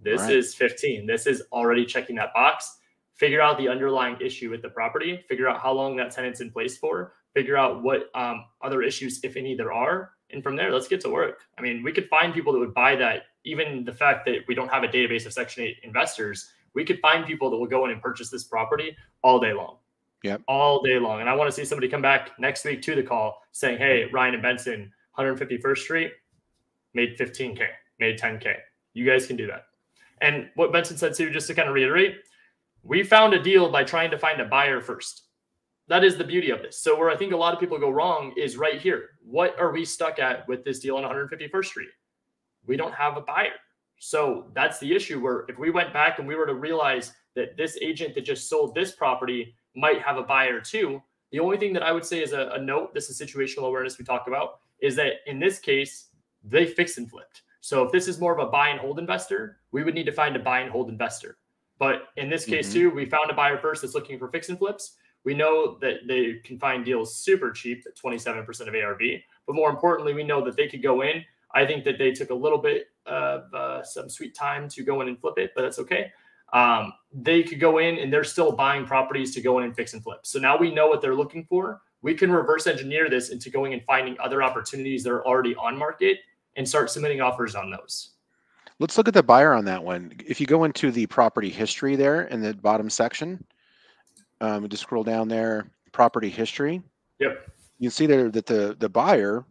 This right. is 15. This is already checking that box. Figure out the underlying issue with the property, figure out how long that tenant's in place for, figure out what um, other issues, if any, there are. And from there, let's get to work. I mean, we could find people that would buy that. Even the fact that we don't have a database of Section 8 investors, we could find people that will go in and purchase this property all day long. Yep. All day long. And I want to see somebody come back next week to the call saying, hey, Ryan and Benson, 151st Street, made 15K, made 10K. You guys can do that. And what Benson said too, just to kind of reiterate, we found a deal by trying to find a buyer first. That is the beauty of this. So where I think a lot of people go wrong is right here. What are we stuck at with this deal on 151st Street? We don't have a buyer. So that's the issue where if we went back and we were to realize that this agent that just sold this property might have a buyer too, the only thing that I would say is a, a note, this is situational awareness we talked about, is that in this case, they fixed and flipped. So if this is more of a buy and hold investor, we would need to find a buy and hold investor. But in this case, mm-hmm. too, we found a buyer first that's looking for fix and flips. We know that they can find deals super cheap at 27% of ARV. But more importantly, we know that they could go in. I think that they took a little bit of uh, some sweet time to go in and flip it, but that's okay. Um, they could go in and they're still buying properties to go in and fix and flip. So now we know what they're looking for. We can reverse engineer this into going and finding other opportunities that are already on market and start submitting offers on those. Let's look at the buyer on that one. If you go into the property history there in the bottom section, um, just scroll down there, property history. Yep. You can see there that the the buyer,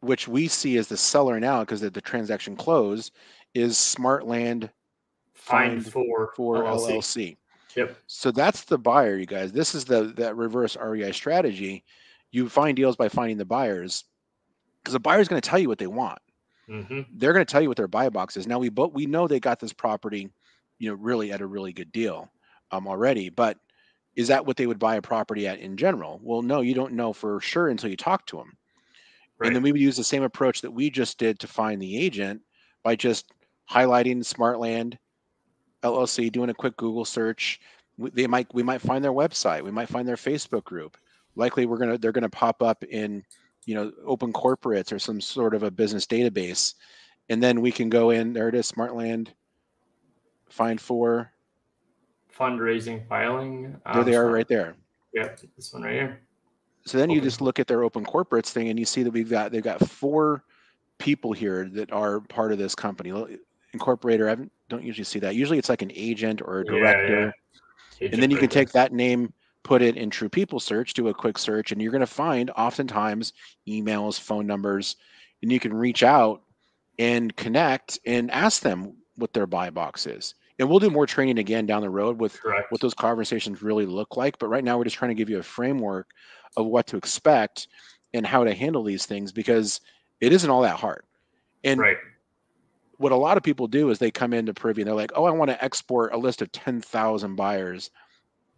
which we see as the seller now because the, the transaction closed, is Smartland Find for for LLC. LLC. Yep. So that's the buyer, you guys. This is the that reverse REI strategy. You find deals by finding the buyers because the buyer is going to tell you what they want. Mm-hmm. They're going to tell you what their buy box is. Now we but we know they got this property, you know, really at a really good deal um, already. But is that what they would buy a property at in general? Well, no, you don't know for sure until you talk to them. Right. And then we would use the same approach that we just did to find the agent by just highlighting Smartland LLC, doing a quick Google search. They might we might find their website. We might find their Facebook group. Likely, we're gonna they're gonna pop up in you know OpenCorporates or some sort of a business database and then we can go in there it is smartland find for fundraising filing um, there they are right there. Yep this one right here. So then you just look at their OpenCorporates thing and you see that we've got they've got four people here that are part of this company. Incorporator i don't usually see that. Usually it's like an agent or a director yeah, yeah. and then you can take that name put it in True People Search, do a quick search, and you're going to find oftentimes emails, phone numbers, and you can reach out and connect and ask them what their buy box is. And we'll do more training again down the road with Correct. what those conversations really look like. But right now, we're just trying to give you a framework of what to expect and how to handle these things because it isn't all that hard. And right. what a lot of people do is they come into Privy and they're like, oh, I want to export a list of 10,000 buyers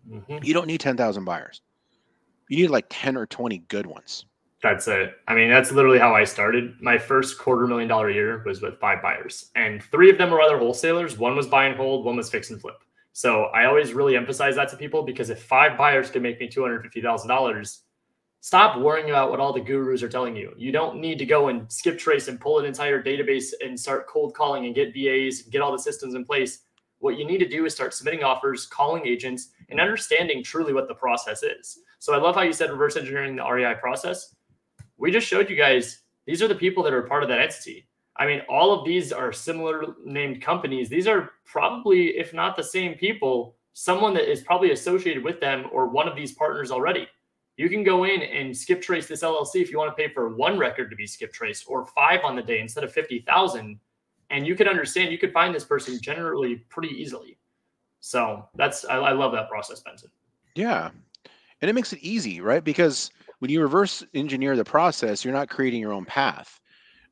Mm-hmm. You don't need 10,000 buyers. You need like 10 or 20 good ones. That's it. I mean, that's literally how I started. My first quarter million dollar year was with five buyers, and three of them were other wholesalers. One was buy and hold, one was fix and flip. So I always really emphasize that to people because if five buyers can make me $250,000, stop worrying about what all the gurus are telling you. You don't need to go and skip trace and pull an entire database and start cold calling and get VAs and get all the systems in place. What you need to do is start submitting offers, calling agents, and understanding truly what the process is. So I love how you said reverse engineering the REI process. We just showed you guys these are the people that are part of that entity. I mean, all of these are similar named companies. These are probably, if not the same people, someone that is probably associated with them or one of these partners already. You can go in and skip trace this LLC if you want to pay for one record to be skip traced or five on the day instead of 50,000. And you can understand, you could find this person generally pretty easily. So that's I, I love that process, Benson. Yeah, and it makes it easy, right? Because when you reverse engineer the process, you're not creating your own path.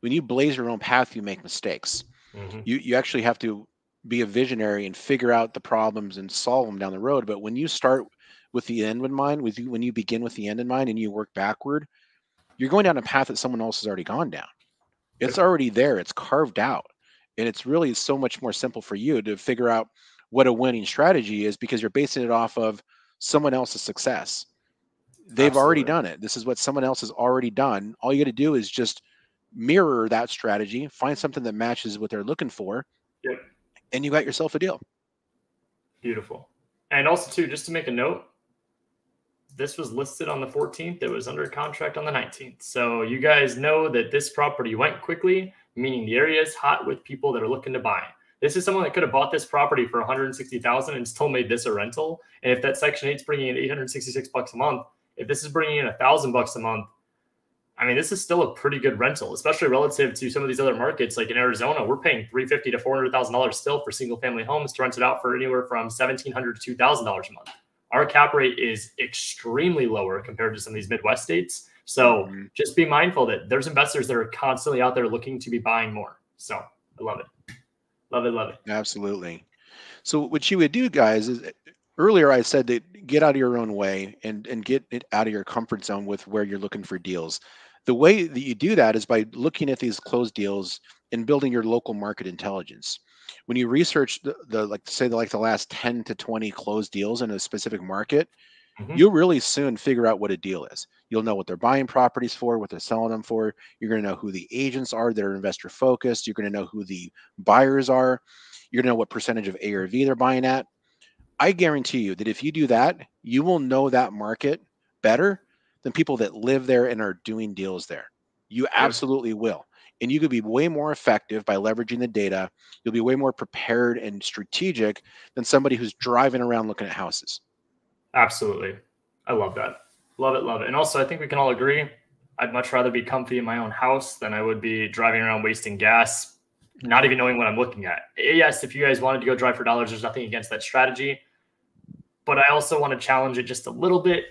When you blaze your own path, you make mistakes. Mm-hmm. You you actually have to be a visionary and figure out the problems and solve them down the road. But when you start with the end in mind, with you when you begin with the end in mind and you work backward, you're going down a path that someone else has already gone down. It's already there. It's carved out, and it's really so much more simple for you to figure out what a winning strategy is because you're basing it off of someone else's success. They've Absolutely. already done it. This is what someone else has already done. All you got to do is just mirror that strategy, find something that matches what they're looking for, yep. and you got yourself a deal. Beautiful. And also, too, just to make a note, this was listed on the 14th. It was under contract on the 19th. So you guys know that this property went quickly, meaning the area is hot with people that are looking to buy. This is someone that could have bought this property for 160,000 and still made this a rental. And if that Section 8 is bringing in 866 bucks a month, if this is bringing in a thousand bucks a month, I mean, this is still a pretty good rental, especially relative to some of these other markets. Like in Arizona, we're paying three fifty to four hundred thousand dollars still for single family homes to rent it out for anywhere from seventeen hundred to two thousand dollars a month. Our cap rate is extremely lower compared to some of these Midwest states. So mm-hmm. just be mindful that there's investors that are constantly out there looking to be buying more. So I love it, love it, love it. Absolutely. So what you would do, guys, is earlier I said that get out of your own way and and get it out of your comfort zone with where you're looking for deals. The way that you do that is by looking at these closed deals and building your local market intelligence. When you research the, the like say the, like the last 10 to 20 closed deals in a specific market mm-hmm. you'll really soon figure out what a deal is. You'll know what they're buying properties for what they're selling them for. You're going to know who the agents are that are investor focused you're going to know who the buyers are. You're going to know what percentage of arv they're buying at i guarantee you that if you do that you will know that market better than people that live there and are doing deals there. You absolutely will. And you could be way more effective by leveraging the data. You'll be way more prepared and strategic than somebody who's driving around looking at houses. Absolutely. I love that. Love it, love it. And also, I think we can all agree I'd much rather be comfy in my own house than I would be driving around wasting gas, not even knowing what I'm looking at. Yes, if you guys wanted to go drive for dollars, there's nothing against that strategy. But I also want to challenge it just a little bit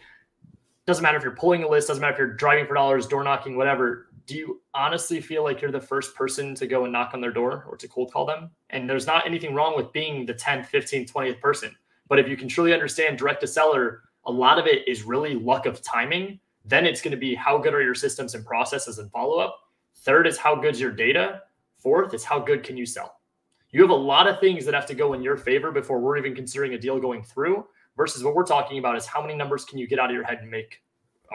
doesn't matter if you're pulling a list, doesn't matter if you're driving for dollars, door knocking, whatever. Do you honestly feel like you're the first person to go and knock on their door or to cold call them? And there's not anything wrong with being the 10th, 15th, 20th person. But if you can truly understand direct to seller, a lot of it is really luck of timing. Then it's going to be how good are your systems and processes and follow up. Third is how good's your data. Fourth is how good can you sell. You have a lot of things that have to go in your favor before we're even considering a deal going through versus what we're talking about is how many numbers can you get out of your head and make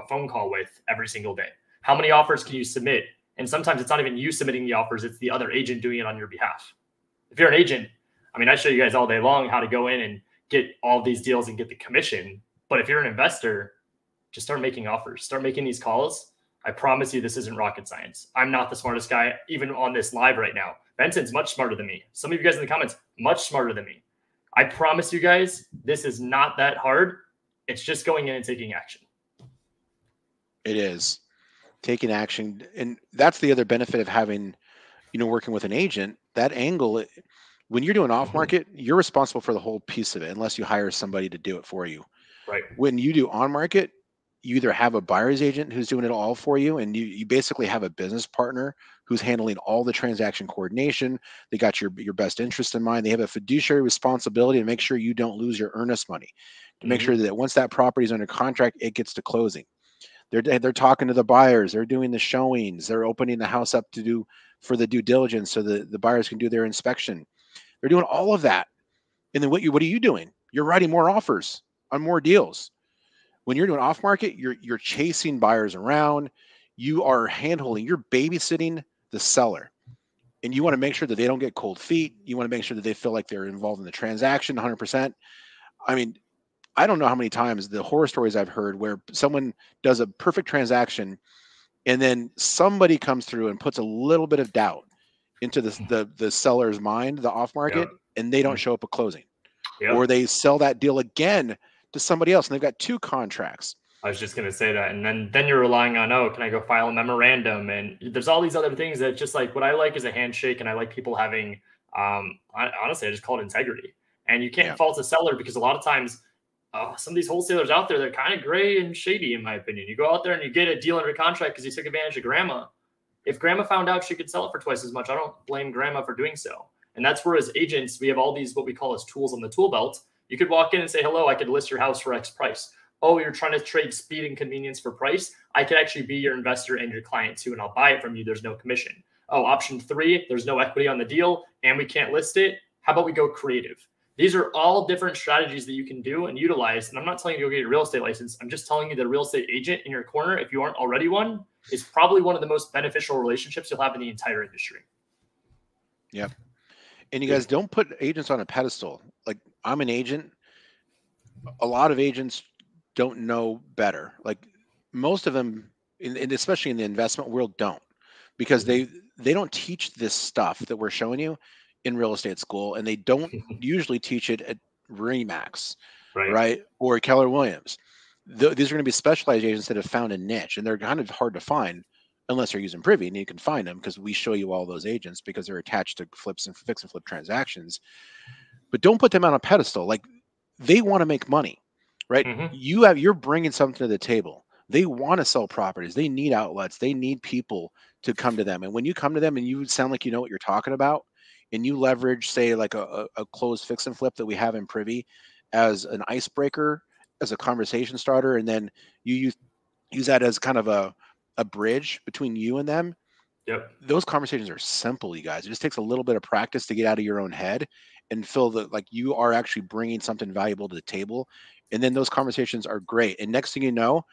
a phone call with every single day? How many offers can you submit? And sometimes it's not even you submitting the offers, it's the other agent doing it on your behalf. If you're an agent, I mean, I show you guys all day long how to go in and get all these deals and get the commission. But if you're an investor, just start making offers, start making these calls. I promise you, this isn't rocket science. I'm not the smartest guy, even on this live right now. Benson's much smarter than me. Some of you guys in the comments, much smarter than me. I promise you guys, this is not that hard. It's just going in and taking action. It is taking action, and that's the other benefit of having, you know, working with an agent. That angle, when you're doing off market, you're responsible for the whole piece of it, unless you hire somebody to do it for you. Right. When you do on market, you either have a buyer's agent who's doing it all for you, and you you basically have a business partner who's handling all the transaction coordination. They got your your best interest in mind. They have a fiduciary responsibility to make sure you don't lose your earnest money, to make mm-hmm. sure that once that property is under contract, it gets to closing. They're they're talking to the buyers. They're doing the showings. They're opening the house up to do for the due diligence so that the buyers can do their inspection. They're doing all of that. And then what you what are you doing? You're writing more offers on more deals. When you're doing off market, you're you're chasing buyers around. You are handholding. You're babysitting the seller and you want to make sure that they don't get cold feet. You want to make sure that they feel like they're involved in the transaction 100%. I mean, I don't know how many times the horror stories I've heard where someone does a perfect transaction and then somebody comes through and puts a little bit of doubt into the the, the seller's mind, the off market, and they don't mm. show up at closing. Or they sell that deal again to somebody else and they've got two contracts. I was just gonna say that, and then then you're relying on oh, can I go file a memorandum? And there's all these other things that just like what I like is a handshake, and I like people having um honestly, I just call it integrity. And you can't yeah. fault a seller because a lot of times uh, some of these wholesalers out there they're kind of gray and shady in my opinion. You go out there and you get a deal under contract because you took advantage of grandma. If grandma found out she could sell it for twice as much, I don't blame grandma for doing so. And that's where as agents we have all these what we call as tools on the tool belt. You could walk in and say, "Hello, I could list your house for X price." Oh, you're trying to trade speed and convenience for price. I could actually be your investor and your client too, and I'll buy it from you. There's no commission. Oh, option three, there's no equity on the deal and we can't list it. How about we go creative? These are all different strategies that you can do and utilize. And I'm not telling you to go get your real estate license. I'm just telling you that a real estate agent in your corner, if you aren't already one, is probably one of the most beneficial relationships you'll have in the entire industry. Yeah. And you guys don't put agents on a pedestal. Like I'm an agent. A lot of agents don't know better. Like most of them, in, in, especially in the investment world, don't because mm-hmm. they they don't teach this stuff that we're showing you in real estate school, and they don't (laughs) usually teach it at Remax, right? right? Or Keller Williams. The, these are going to be specialized agents that have found a niche, and they're kind of hard to find unless you're using Privy, and you can find them because we show you all those agents because they're attached to flips and fix and flip transactions. But don't put them on a pedestal. Like they want to make money, right? Mm-hmm. You have you're bringing something to the table. They want to sell properties. They need outlets. They need people to come to them. And when you come to them and you sound like you know what you're talking about, and you leverage, say, like a, a closed fix and flip that we have in Privy as an icebreaker, as a conversation starter, and then you use use that as kind of a a bridge between you and them. Yep. Those conversations are simple, you guys. It just takes a little bit of practice to get out of your own head and feel that like you are actually bringing something valuable to the table. And then those conversations are great. And next thing you know,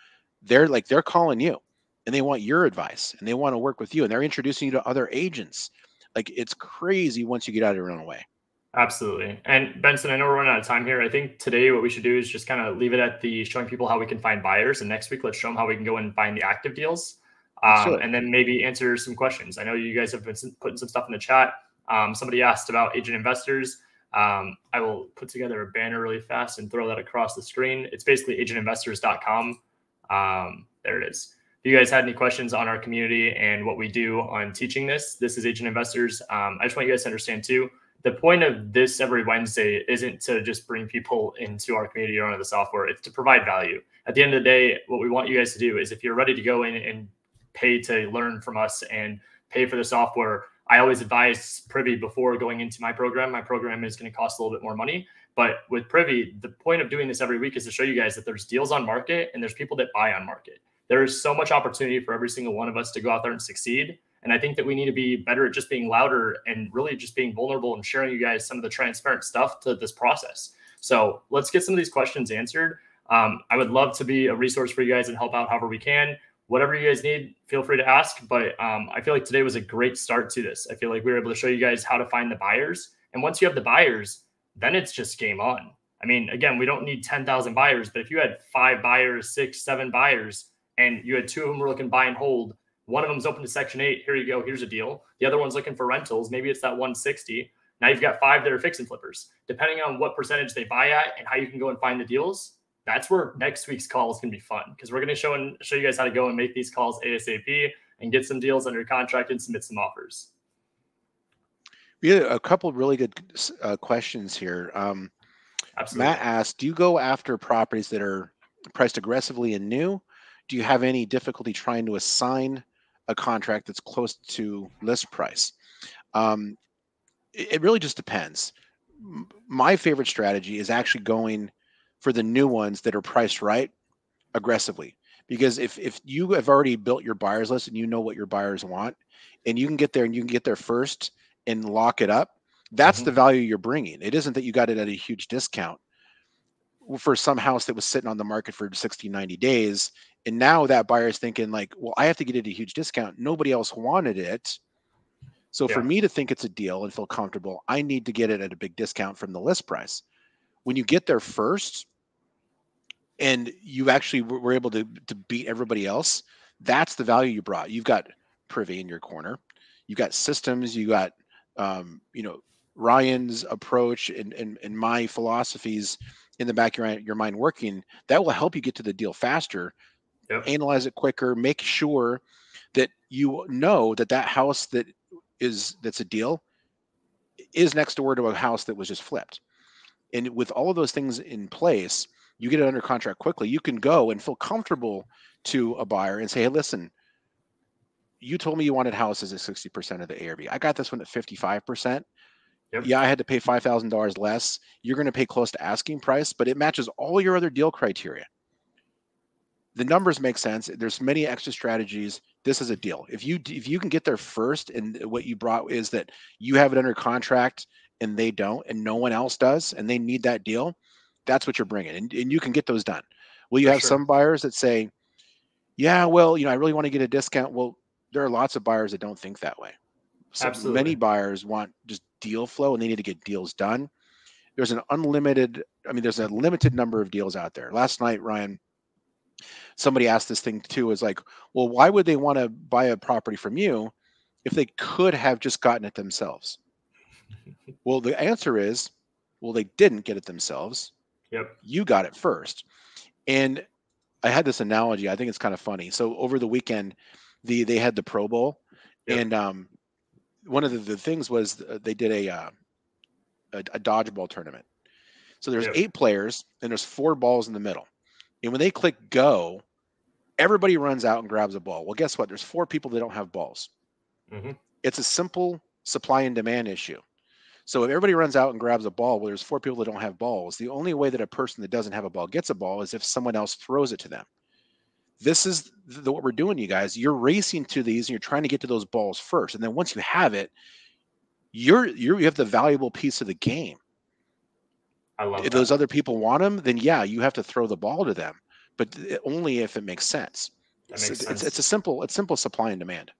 they're like they're calling you and they want your advice and they want to work with you and they're introducing you to other agents. Like it's crazy once you get out of your own way. Absolutely. And Benson, I know we're running out of time here. I think today what we should do is just kind of leave it at the showing people how we can find buyers. And next week, let's show them how we can go and find the active deals. Um, and then maybe answer some questions. I know you guys have been putting some stuff in the chat. Um, somebody asked about agent investors. Um, I will put together a banner really fast and throw that across the screen. It's basically agentinvestors.com. Um, there it is. If you guys had any questions on our community and what we do on teaching this, this is Agent Investors. Um, I just want you guys to understand too the point of this every Wednesday isn't to just bring people into our community or onto the software. It's to provide value. At the end of the day, what we want you guys to do is if you're ready to go in and pay to learn from us and pay for the software, I always advise Privy before going into my program. My program is going to cost a little bit more money. But with Privy, the point of doing this every week is to show you guys that there's deals on market and there's people that buy on market. There is so much opportunity for every single one of us to go out there and succeed. And I think that we need to be better at just being louder and really just being vulnerable and sharing you guys some of the transparent stuff to this process. So let's get some of these questions answered. Um, I would love to be a resource for you guys and help out however we can. Whatever you guys need, feel free to ask. But um, I feel like today was a great start to this. I feel like we were able to show you guys how to find the buyers. And once you have the buyers, then it's just game on. I mean, again, we don't need 10,000 buyers, but if you had five buyers, six, seven buyers, and you had two of them were looking buy and hold, one of them's open to Section 8. Here you go. Here's a deal. The other one's looking for rentals. Maybe it's that 160. Now you've got five that are fix and flippers. Depending on what percentage they buy at and how you can go and find the deals, that's where next week's call is going to be fun because we're going to show and show you guys how to go and make these calls ASAP and get some deals under contract and submit some offers. We had a couple really good uh, questions here. Um, Absolutely. Matt asked, "Do you go after properties that are priced aggressively and new? Do you have any difficulty trying to assign a contract that's close to list price. Um, it, it really just depends. My favorite strategy is actually going for the new ones that are priced right aggressively because if if you have already built your buyers list and you know what your buyers want and you can get there and you can get there first and lock it up that's mm-hmm. the value you're bringing it isn't that you got it at a huge discount for some house that was sitting on the market for 60 90 days and now that buyer is thinking like, well, I have to get it at a huge discount. Nobody else wanted it. So yeah. for me to think it's a deal and feel comfortable, I need to get it at a big discount from the list price. When you get there first and you actually were able to, to beat everybody else, that's the value you brought. You've got Privy in your corner. You got systems, you got um, you know, Ryan's approach and, and, and my philosophies in the back of your, your mind working, that will help you get to the deal faster yep. analyze it quicker, make sure that you know that that house that is that's a deal is next door to a house that was just flipped. And with all of those things in place, you get it under contract quickly. You can go and feel comfortable to a buyer and say, "Hey, listen, you told me you wanted houses at 60% of the ARV. I got this one at 55%. Yep. Yeah, I had to pay $5,000 less. You're going to pay close to asking price, but it matches all your other deal criteria the numbers make sense. There's many extra strategies. This is a deal. If you if you can get there first, and what you brought is that you have it under contract and they don't, and no one else does, and they need that deal, that's what you're bringing, and, and you can get those done. Will you For have sure. some buyers that say, "Yeah, well, you know, I really want to get a discount"? Well, there are lots of buyers that don't think that way. So Absolutely. many buyers want just deal flow and they need to get deals done. There's an unlimited, I mean, there's a limited number of deals out there. Last night, Ryan, somebody asked this thing too is like, well, why would they want to buy a property from you if they could have just gotten it themselves? (laughs) well, the answer is, well, they didn't get it themselves. Yep. You got it first. And I had this analogy. I think it's kind of funny. So over the weekend, the they had the Pro Bowl, yep. and um, one of the, the things was they did a, uh, a, a dodgeball tournament. So there's yep. eight players and there's four balls in the middle. And when they click go, everybody runs out and grabs a ball. Well, guess what? There's four people that don't have balls. Mm-hmm. It's a simple supply and demand issue. So if everybody runs out and grabs a ball, well, there's four people that don't have balls. The only way that a person that doesn't have a ball gets a ball is if someone else throws it to them. This is the, what we're doing, you guys. You're racing to these and you're trying to get to those balls first. And then once you have it, you're, you're you have the valuable piece of the game. I love if that. those other people want them, then yeah, you have to throw the ball to them, but only if it makes sense. Makes it's, sense. It's, it's a simple, it's simple supply and demand.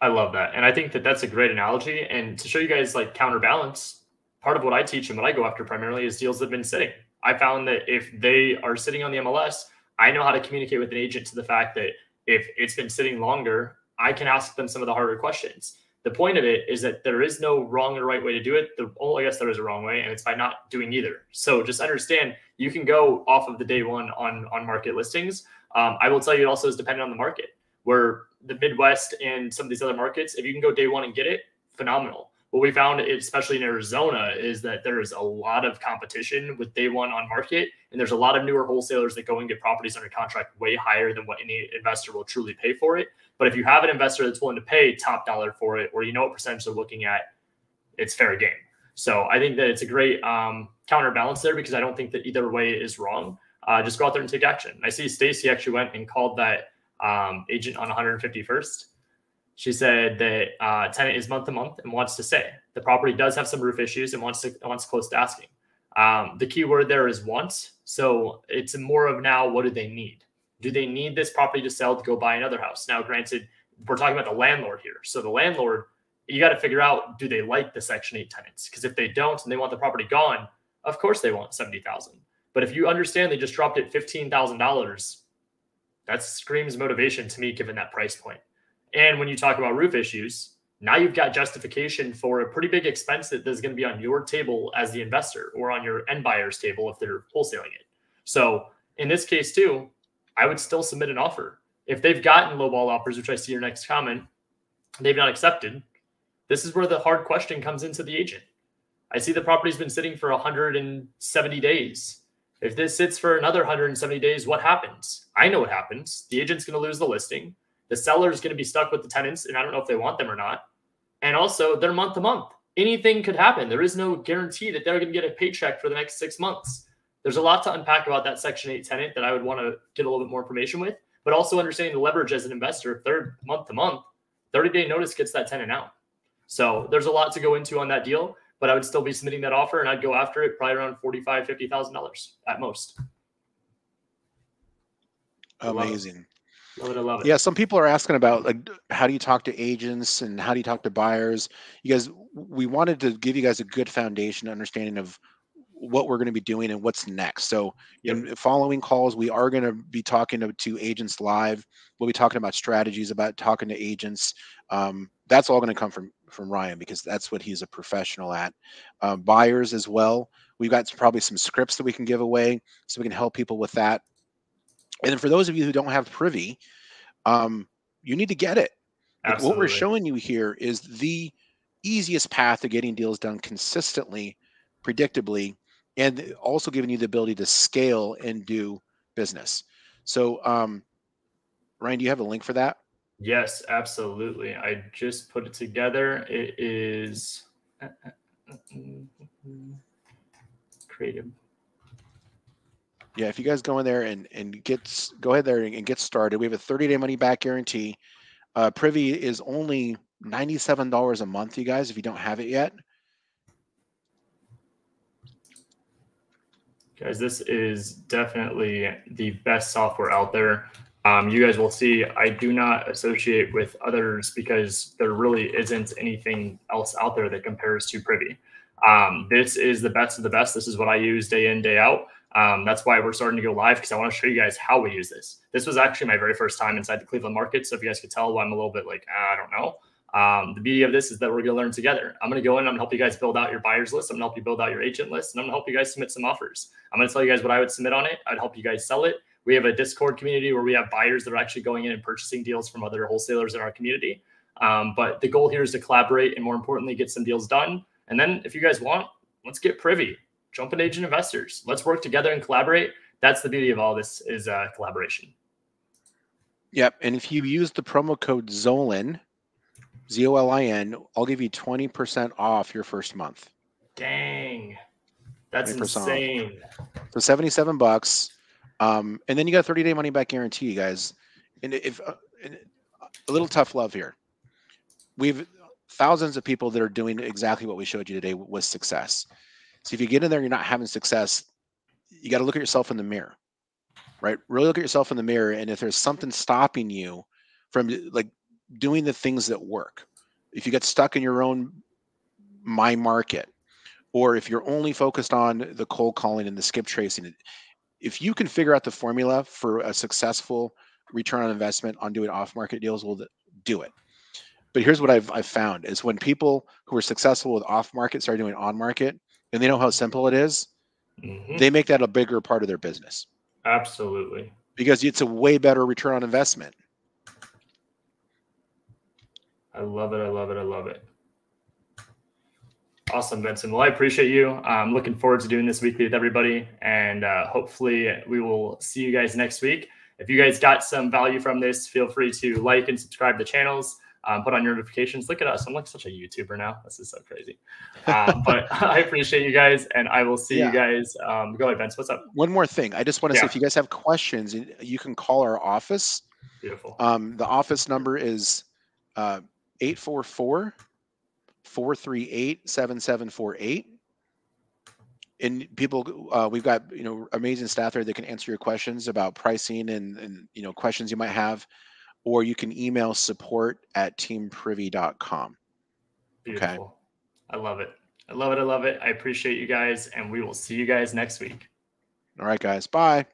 I love that. And I think that that's a great analogy. And to show you guys like counterbalance, part of what I teach and what I go after primarily is deals that have been sitting. I found that if they are sitting on the MLS, I know how to communicate with an agent to the fact that if it's been sitting longer, I can ask them some of the harder questions. The point of it is that there is no wrong or right way to do it. The oh, I guess there is a wrong way, and it's by not doing either. So just understand you can go off of the day one on on market listings. Um, I will tell you, it also is dependent on the market. Where the Midwest and some of these other markets, if you can go day one and get it, phenomenal. What we found, especially in Arizona, is that there's a lot of competition with day one on market, and there's a lot of newer wholesalers that go and get properties under contract way higher than what any investor will truly pay for it. But if you have an investor that's willing to pay top dollar for it, or you know what percentage they're looking at, it's fair game. So I think that it's a great um, counterbalance there because I don't think that either way is wrong. Uh, just go out there and take action. I see Stacy actually went and called that um, agent on 151st. She said that uh, tenant is month to month and wants to stay. The property does have some roof issues and wants to wants close to asking. Um, the key word there is want. So it's more of now what do they need? Do they need this property to sell to go buy another house? Now, granted, we're talking about the landlord here. So the landlord, you got to figure out do they like the Section 8 tenants? Because if they don't and they want the property gone, of course they want 70,000. But if you understand they just dropped it $15,000, that screams motivation to me given that price point. And when you talk about roof issues, now you've got justification for a pretty big expense that is going to be on your table as the investor or on your end buyer's table if they're wholesaling it. So in this case too, I would still submit an offer. If they've gotten lowball offers, which I see your next comment, they've not accepted. This is where the hard question comes into the agent. I see the property's been sitting for 170 days. If this sits for another 170 days, what happens? I know what happens. The agent's going to lose the listing. The seller is going to be stuck with the tenants, and I don't know if they want them or not. And also, they're month to month. Anything could happen. There is no guarantee that they're going to get a paycheck for the next six months. There's a lot to unpack about that Section 8 tenant that I would want to get a little bit more information with, but also understanding the leverage as an investor, third month to month, 30 day notice gets that tenant out. So there's a lot to go into on that deal, but I would still be submitting that offer and I'd go after it probably around $45,000, at most. Amazing. Love it, I love it. Yeah, some people are asking about like how do you talk to agents and how do you talk to buyers? You guys, we wanted to give you guys a good foundation understanding of what we're going to be doing and what's next. So, yep. in following calls, we are going to be talking to, to, agents live. We'll be talking about strategies, about talking to agents. Um, that's all going to come from from Ryan because that's what he's a professional at. Um, buyers as well. We've got probably some scripts that we can give away, so we can help people with that. And then for those of you who don't have Privy, um, you need to get it. What we're showing you here is the easiest path to getting deals done consistently, predictably, and also giving you the ability to scale and do business. So, um, Ryan, do you have a link for that? Yes, absolutely. I just put it together. It is creative. Yeah, if you guys go in there and and get go ahead there and get started. We have a 30 day money back guarantee. Uh, Privy is only $97 a month, you guys, if you don't have it yet. Guys, this is definitely the best software out there. Um, you guys will see I do not associate with others because there really isn't anything else out there that compares to Privy. Um, this is the best of the best. This is what I use day in, day out. Um, that's why we're starting to go live because I want to show you guys how we use this. This was actually my very first time inside the Cleveland market. So if you guys could tell, I'm a little bit like, ah, I don't know. Um, the beauty of this is that we're going to learn together. I'm going to go in, I'm going to help you guys build out your buyers list. I'm going to help you build out your agent list, and I'm going to help you guys submit some offers. I'm going to tell you guys what I would submit on it. I'd help you guys sell it. We have a Discord community where we have buyers that are actually going in and purchasing deals from other wholesalers in our community. Um, but the goal here is to collaborate and more importantly, get some deals done. And then if you guys want, let's get privy, jump in agent investors. Let's work together and collaborate. That's the beauty of all this is uh, collaboration. Yep. And if you use the promo code Zolin, Z O L I N, I'll give you 20% off your first month. Dang. That's insane. Off. So 77 bucks. Um, and then you got a 30 day money back guarantee, you guys. And if uh, and a little tough love here, we've thousands of people that are doing exactly what we showed you today with success. So if you get in there, you're not having success, you got to look at yourself in the mirror, right? Really look at yourself in the mirror. And if there's something stopping you from like doing the things that work, if you get stuck in your own my market, or if you're only focused on the cold calling and the skip tracing, if you can figure out the formula for a successful return on investment on doing off market deals, we'll do it. But here's what I've, I've found is when people who are successful with off market start doing on market and they know how simple it is, mm-hmm. they make that a bigger part of their business. Absolutely. Because it's a way better return on investment. I love it. I love it. I love it. Awesome, Benson. Well, I appreciate you. I'm looking forward to doing this weekly with everybody. And uh, hopefully, we will see you guys next week. If you guys got some value from this, feel free to like and subscribe to channels. Um, put on your notifications. Look at us. I'm like such a YouTuber now. This is so crazy. (laughs) Um, but (laughs) I appreciate you guys, and I will see yeah. you guys. Um, go ahead, Vince. What's up? One more thing. I just want to yeah. say if you guys have questions, you can call our office. Beautiful. Um, the office number is uh, 844 438 7748 and people uh, we've got you know amazing staff there that can answer your questions about pricing and and you know questions you might have or you can email support at teamprivy.com Beautiful. okay? I love it. I love it. I love it. I appreciate you guys and we will see you guys next week. All right guys. Bye